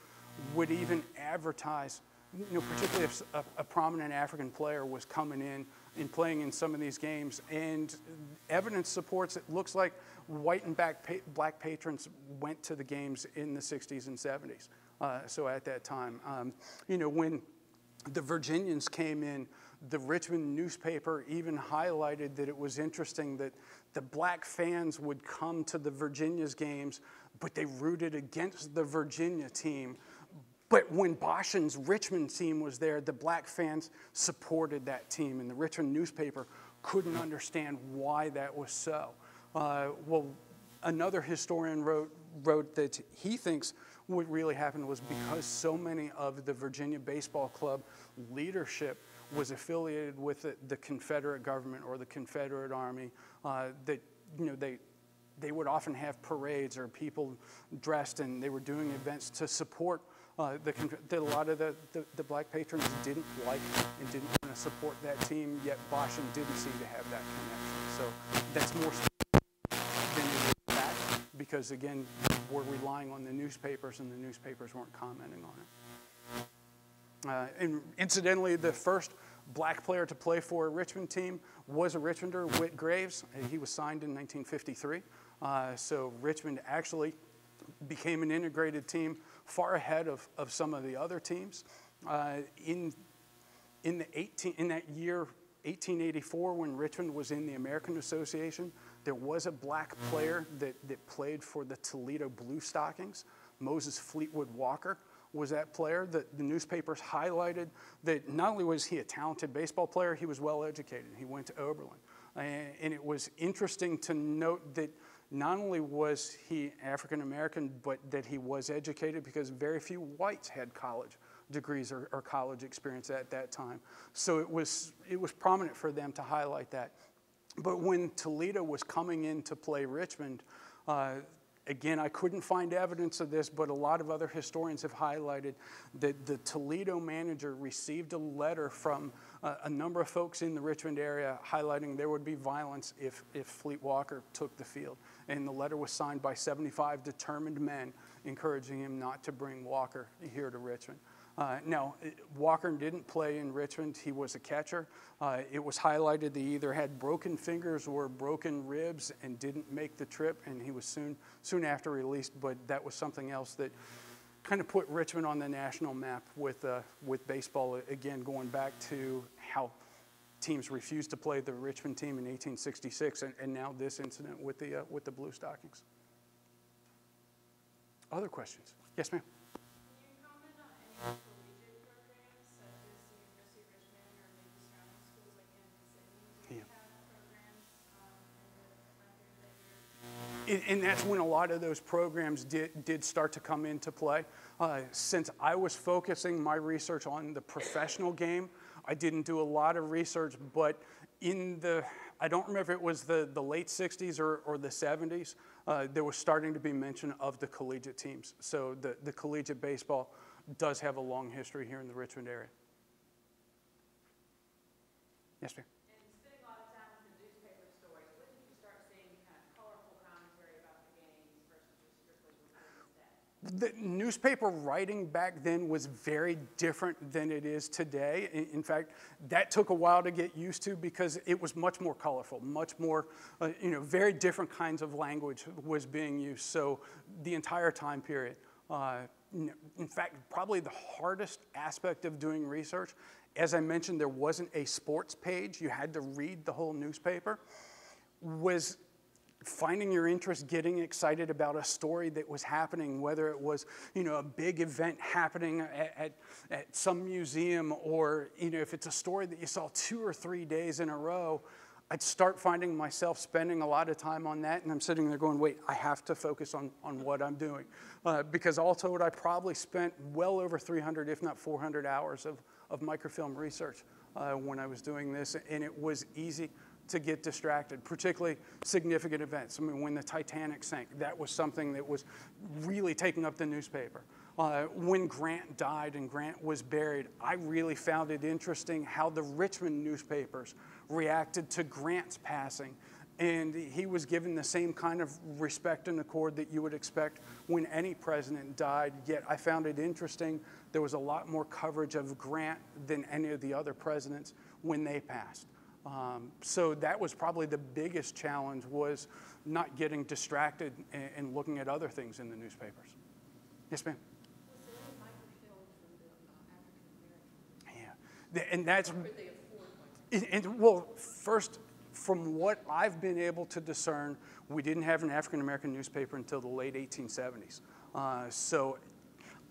[SPEAKER 1] would even advertise, you know, particularly if a, a prominent African player was coming in and playing in some of these games. And evidence supports it looks like white and black patrons went to the games in the 60s and 70s. Uh, so at that time, um, you know, when the Virginians came in, the Richmond newspaper even highlighted that it was interesting that the black fans would come to the Virginia's games, but they rooted against the Virginia team. But when Boschen's Richmond team was there, the black fans supported that team, and the Richmond newspaper couldn't understand why that was so. Uh, well, another historian wrote, wrote that he thinks what really happened was because so many of the Virginia Baseball Club leadership was affiliated with the, the Confederate government or the Confederate Army, uh, that you know they they would often have parades or people dressed and they were doing events to support uh, the, a lot of the, the, the, black patrons didn't like and didn't want to support that team, yet Boschen didn't seem to have that connection. So that's more than it is that, because again, we're relying on the newspapers and the newspapers weren't commenting on it. Uh, and incidentally, the first black player to play for a Richmond team was a Richmonder, Whit Graves. He was signed in 1953. Uh, so Richmond actually became an integrated team far ahead of, of some of the other teams. Uh, in, in, the 18, in that year, 1884, when Richmond was in the American Association, there was a black player that, that played for the Toledo Blue Stockings. Moses Fleetwood Walker was that player that the newspapers highlighted that not only was he a talented baseball player, he was well educated. He went to Oberlin. And, and it was interesting to note that not only was he African American, but that he was educated because very few whites had college degrees or, or, college experience at that time. So it was, it was prominent for them to highlight that. But when Toledo was coming in to play Richmond, uh, again, I couldn't find evidence of this, but a lot of other historians have highlighted that the Toledo manager received a letter from uh, a number of folks in the Richmond area highlighting there would be violence if, if Fleet Walker took the field and the letter was signed by 75 determined men encouraging him not to bring Walker here to Richmond. Uh, now, Walker didn't play in Richmond. He was a catcher. Uh, it was highlighted that he either had broken fingers or broken ribs and didn't make the trip, and he was soon, soon after released. But that was something else that kind of put Richmond on the national map with, uh, with baseball, again, going back to how teams refused to play the Richmond team in 1866, and, and now this incident with the, uh, with the Blue Stockings. Other questions? Yes, ma'am. And, that's when a lot of those programs did, did start to come into play. Uh, since I was focusing my research on the professional game, I didn't do a lot of research, but in the, I don't remember if it was the, the late 60s or, or the 70s, uh, there was starting to be mention of the collegiate teams. So the, the collegiate baseball does have a long history here in the Richmond area. Yes, ma'am. The newspaper writing back then was very different than it is today. In, fact, that took a while to get used to because it was much more colorful, much more, uh, you know, very different kinds of language was being used. So the entire time period. Uh, in fact, probably the hardest aspect of doing research, as I mentioned, there wasn't a sports page. You had to read the whole newspaper. Was finding your interest, getting excited about a story that was happening, whether it was, you know, a big event happening at, at, at, some museum or, you know, if it's a story that you saw two or three days in a row, I'd start finding myself spending a lot of time on that, and I'm sitting there going, wait, I have to focus on, on what I'm doing. Uh, because told, I probably spent well over 300, if not 400 hours of, of microfilm research uh, when I was doing this, and it was easy to get distracted, particularly significant events. I mean, when the Titanic sank, that was something that was really taking up the newspaper. Uh, when Grant died and Grant was buried, I really found it interesting how the Richmond newspapers reacted to Grant's passing. And he was given the same kind of respect and accord that you would expect when any president died. Yet I found it interesting. There was a lot more coverage of Grant than any of the other presidents when they passed. Um, so that was probably the biggest challenge was not getting distracted and, and looking at other things in the newspapers. Yes, ma'am. Yeah, and that's and, and well, first, from what I've been able to discern, we didn't have an African American newspaper until the late 1870s. Uh, so,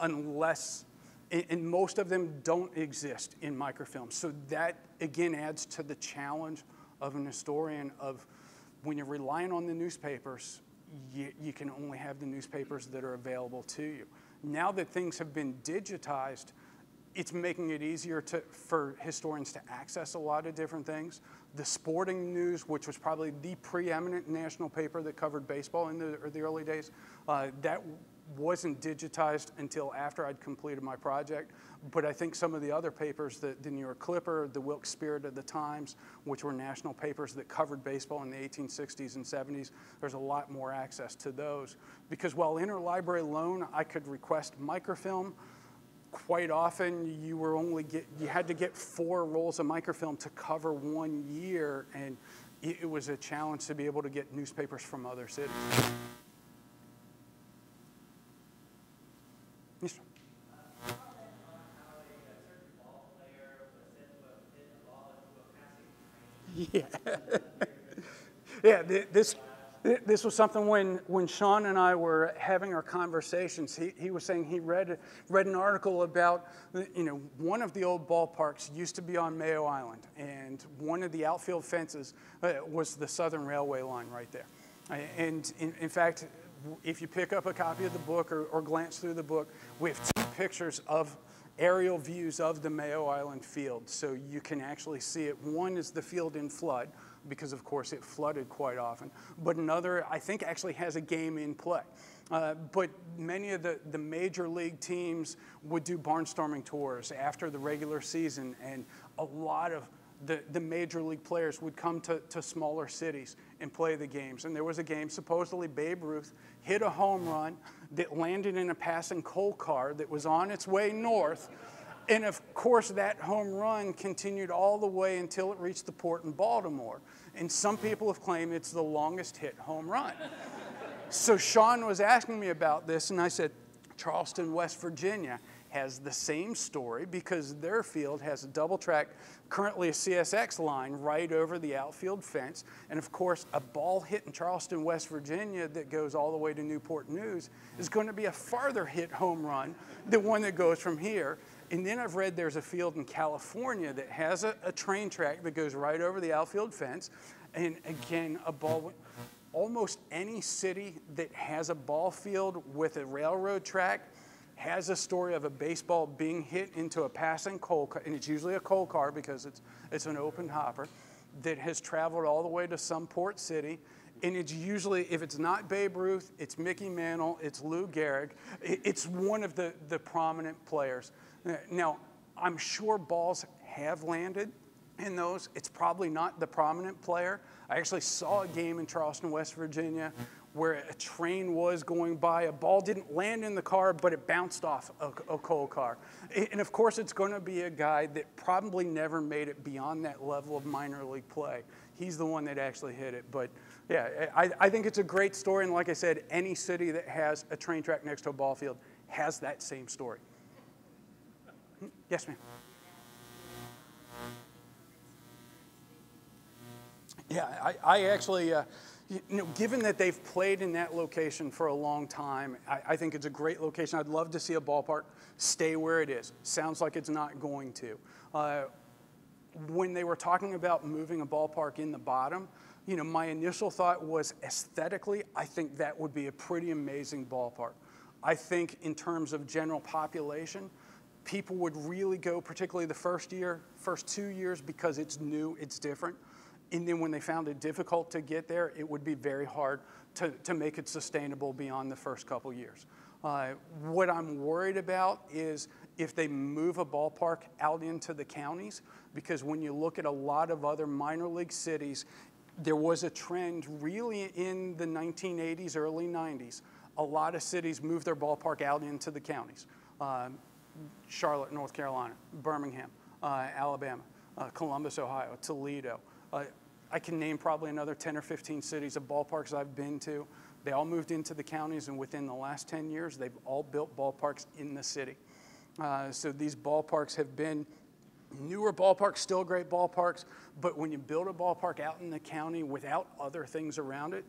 [SPEAKER 1] unless and, and most of them don't exist in microfilm. So, that again adds to the challenge of an historian of when you're relying on the newspapers, you, you can only have the newspapers that are available to you. Now that things have been digitized, it's making it easier to, for historians to access a lot of different things. The Sporting News, which was probably the preeminent national paper that covered baseball in the, the early days, uh, that wasn't digitized until after I'd completed my project. But I think some of the other papers, the, the New York Clipper, the Wilkes Spirit of the Times, which were national papers that covered baseball in the 1860s and 70s, there's a lot more access to those. Because while interlibrary loan, I could request microfilm, quite often you were only get, you had to get four rolls of microfilm to cover one year, and it, it was a challenge to be able to get newspapers from other cities. Yes. Yeah. yeah, this, this was something when, when Sean and I were having our conversations, he, he was saying he read, read an article about, you know, one of the old ballparks used to be on Mayo Island, and one of the outfield fences uh, was the Southern Railway line right there. And in, in fact, if you pick up a copy of the book or, or glance through the book, we have two pictures of aerial views of the Mayo Island field, so you can actually see it. One is the field in flood, because of course it flooded quite often. But another, I think, actually has a game in play. Uh, but many of the, the major league teams would do barnstorming tours after the regular season, and a lot of the, the major league players would come to, to smaller cities and play the games. And there was a game, supposedly Babe Ruth hit a home run that landed in a passing coal car that was on its way north and of course, that home run continued all the way until it reached the port in Baltimore. And some people have claimed it's the longest hit home run. so Sean was asking me about this, and I said, Charleston, West Virginia has the same story because their field has a double track, currently a CSX line right over the outfield fence. And of course, a ball hit in Charleston, West Virginia that goes all the way to Newport News is going to be a farther hit home run than one that goes from here. And then I've read there's a field in California that has a, a train track that goes right over the outfield fence. And again, a ball, almost any city that has a ball field with a railroad track has a story of a baseball being hit into a passing coal car, and it's usually a coal car because it's, it's an open hopper, that has traveled all the way to some port city. And it's usually, if it's not Babe Ruth, it's Mickey Mantle, it's Lou Gehrig, it's one of the, the prominent players. Now, I'm sure balls have landed in those. It's probably not the prominent player. I actually saw a game in Charleston, West Virginia, where a train was going by. A ball didn't land in the car, but it bounced off a, a coal car. And of course, it's going to be a guy that probably never made it beyond that level of minor league play. He's the one that actually hit it. But yeah, I, I think it's a great story. And like I said, any city that has a train track next to a ball field has that same story. Yes, ma'am. Yeah, I, I actually, uh, you know, given that they've played in that location for a long time, I, I, think it's a great location. I'd love to see a ballpark stay where it is. Sounds like it's not going to. Uh, when they were talking about moving a ballpark in the bottom, you know, my initial thought was aesthetically, I think that would be a pretty amazing ballpark. I think in terms of general population, people would really go, particularly the first year, first two years, because it's new, it's different. And then when they found it difficult to get there, it would be very hard to, to make it sustainable beyond the first couple years. Uh, what I'm worried about is if they move a ballpark out into the counties, because when you look at a lot of other minor league cities, there was a trend really in the 1980s, early 90s. A lot of cities moved their ballpark out into the counties. Um, Charlotte, North Carolina, Birmingham, uh, Alabama, uh, Columbus, Ohio, Toledo. Uh, I can name probably another 10 or 15 cities of ballparks I've been to. They all moved into the counties, and within the last 10 years, they've all built ballparks in the city. Uh, so these ballparks have been newer ballparks, still great ballparks, but when you build a ballpark out in the county without other things around it,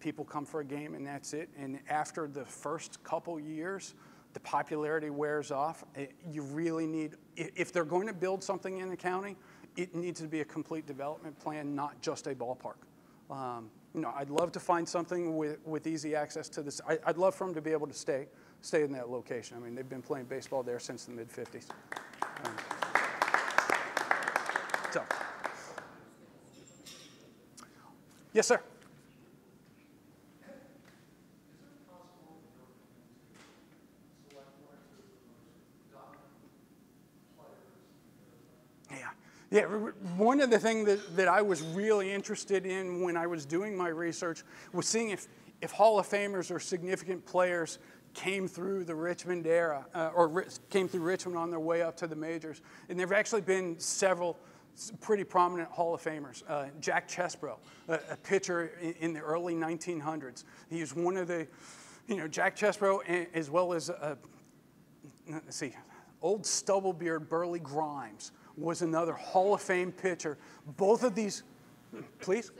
[SPEAKER 1] people come for a game and that's it. And after the first couple years, the popularity wears off. It, you really need, if they're going to build something in the county, it needs to be a complete development plan, not just a ballpark. Um, you know, I'd love to find something with, with easy access to this. I, would love for them to be able to stay, stay in that location. I mean, they've been playing baseball there since the mid 50s. Um, so, yes, sir. Yeah, one of the things that, that I was really interested in when I was doing my research was seeing if, if Hall of Famers or significant players came through the Richmond era uh, or came through Richmond on their way up to the majors. And there have actually been several pretty prominent Hall of Famers. Uh, Jack Chesbro, a, a pitcher in, in, the early 1900s. He was one of the, you know, Jack Chesbro, as well as, uh, let's see, old Stubblebeard Burley Grimes was another Hall of Fame pitcher. Both of these, please?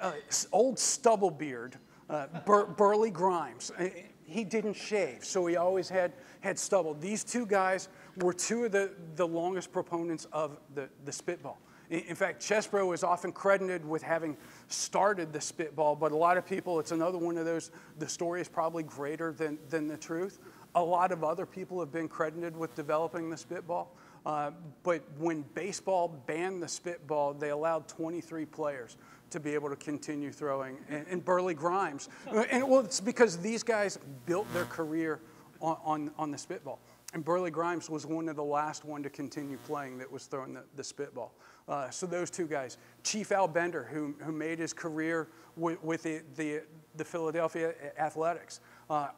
[SPEAKER 1] Uh, old Stubblebeard, uh, Bur- Burley Grimes. Uh, he didn't shave, so he always had, had stubble. These two guys were two of the, the longest proponents of the, the spitball. In, in fact, Chesbro is often credited with having started the spitball, but a lot of people, it's another one of those, the story is probably greater than, than the truth. A lot of other people have been credited with developing the spitball. Uh, but when baseball banned the spitball, they allowed 23 players to be able to continue throwing. And, and Burley Grimes, uh, and well, it's because these guys built their career on, on, on, the spitball. And Burley Grimes was one of the last one to continue playing that was throwing the, the spitball. Uh, so those two guys, Chief Al Bender, who, who made his career with, with the, the, the, Philadelphia Athletics, uh,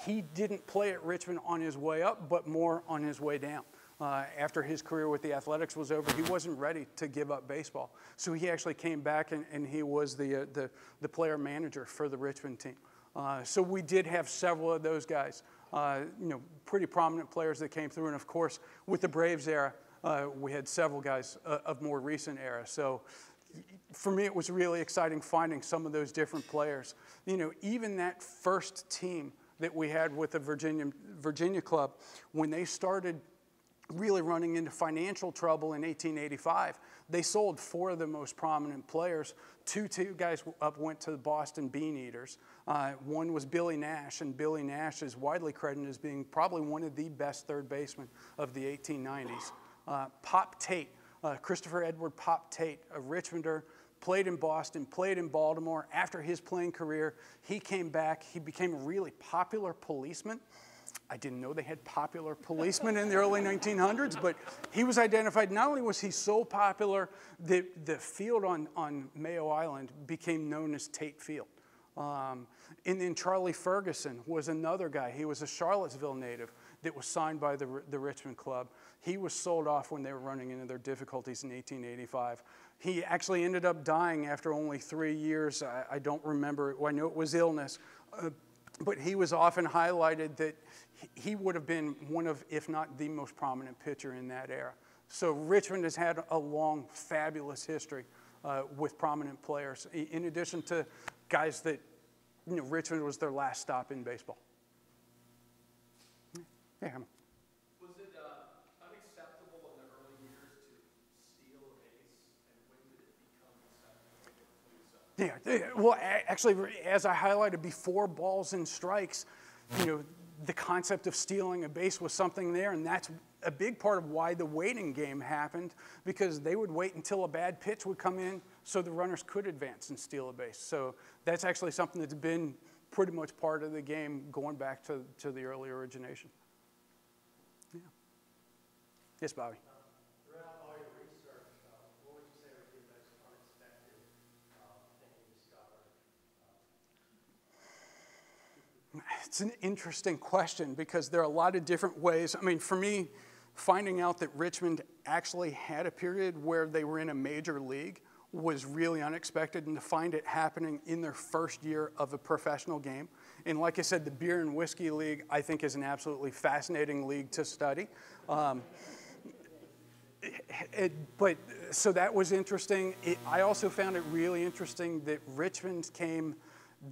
[SPEAKER 1] he didn't play at Richmond on his way up, but more on his way down uh, after his career with the Athletics was over, he wasn't ready to give up baseball. So he actually came back and, and he was the, uh, the, the, player manager for the Richmond team. Uh, so we did have several of those guys, uh, you know, pretty prominent players that came through. And of course, with the Braves era, uh, we had several guys of more recent era. So for me, it was really exciting finding some of those different players. You know, even that first team that we had with the Virginia, Virginia club, when they started – really running into financial trouble in 1885. They sold four of the most prominent players. Two, two guys up went to the Boston Bean Eaters. Uh, one was Billy Nash, and Billy Nash is widely credited as being probably one of the best third basemen of the 1890s. Uh, Pop Tate, uh, Christopher Edward Pop Tate, a Richmonder, played in Boston, played in Baltimore. After his playing career, he came back. He became a really popular policeman. I didn't know they had popular policemen in the early 1900s, but he was identified. Not only was he so popular, the, the field on, on Mayo Island became known as Tate Field. Um, and then Charlie Ferguson was another guy. He was a Charlottesville native that was signed by the, the Richmond Club. He was sold off when they were running into their difficulties in 1885. He actually ended up dying after only three years. I, I don't remember. I know it was illness. Uh, but he was often highlighted that he would have been one of, if not the most prominent pitcher in that era. So Richmond has had a long, fabulous history uh, with prominent players, in addition to guys that, you know, Richmond was their last stop in baseball. Yeah.
[SPEAKER 3] Was it uh, unacceptable in the early years to steal a base, and when did it become acceptable
[SPEAKER 1] Yeah, well, actually, as I highlighted before balls and strikes, you know, the concept of stealing a base was something there, and that's a big part of why the waiting game happened because they would wait until a bad pitch would come in so the runners could advance and steal a base. So that's actually something that's been pretty much part of the game going back to, to the early origination. Yeah. Yes, Bobby. It's an interesting question because there are a lot of different ways. I mean, for me, finding out that Richmond actually had a period where they were in a major league was really unexpected, and to find it happening in their first year of a professional game. And like I said, the Beer and Whiskey League, I think, is an absolutely fascinating league to study. Um, It, but so that was interesting. It, I also found it really interesting that Richmond came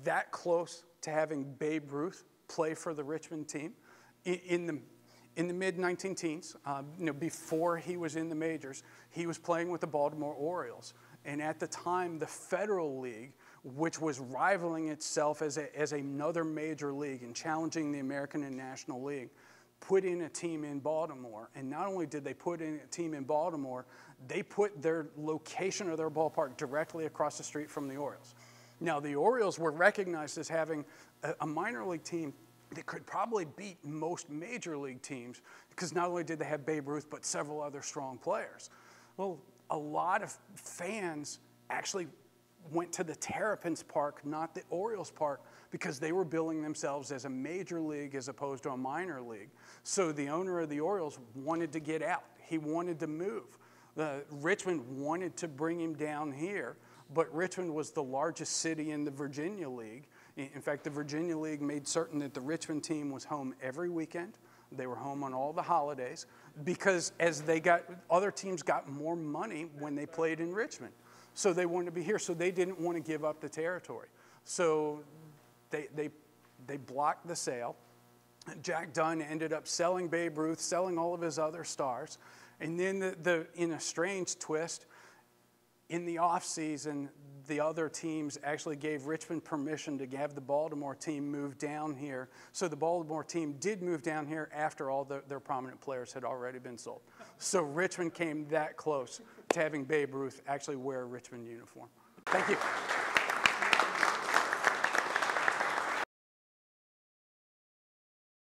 [SPEAKER 1] that close to having Babe Ruth play for the Richmond team in, the in the mid 19 teens, um, you know, before he was in the majors, he was playing with the Baltimore Orioles. And at the time, the Federal League, which was rivaling itself as, a, as another major league and challenging the American and National League, put in a team in Baltimore. And not only did they put in a team in Baltimore, they put their location of their ballpark directly across the street from the Orioles. Now, the Orioles were recognized as having a, minor league team that could probably beat most major league teams because not only did they have Babe Ruth, but several other strong players. Well, a lot of fans actually went to the Terrapins Park, not the Orioles Park, because they were billing themselves as a major league as opposed to a minor league. So the owner of the Orioles wanted to get out. He wanted to move. The, Richmond wanted to bring him down here, but Richmond was the largest city in the Virginia League. In fact, the Virginia League made certain that the Richmond team was home every weekend. They were home on all the holidays because as they got other teams got more money when they played in Richmond. So they wanted to be here. So they didn't want to give up the territory. So they, they, they blocked the sale. Jack Dunn ended up selling Babe Ruth, selling all of his other stars. And then, the, the, in a strange twist, in the offseason, the other teams actually gave Richmond permission to have the Baltimore team move down here. So the Baltimore team did move down here after all the, their prominent players had already been sold. So Richmond came that close to having Babe Ruth actually wear a Richmond uniform. Thank you.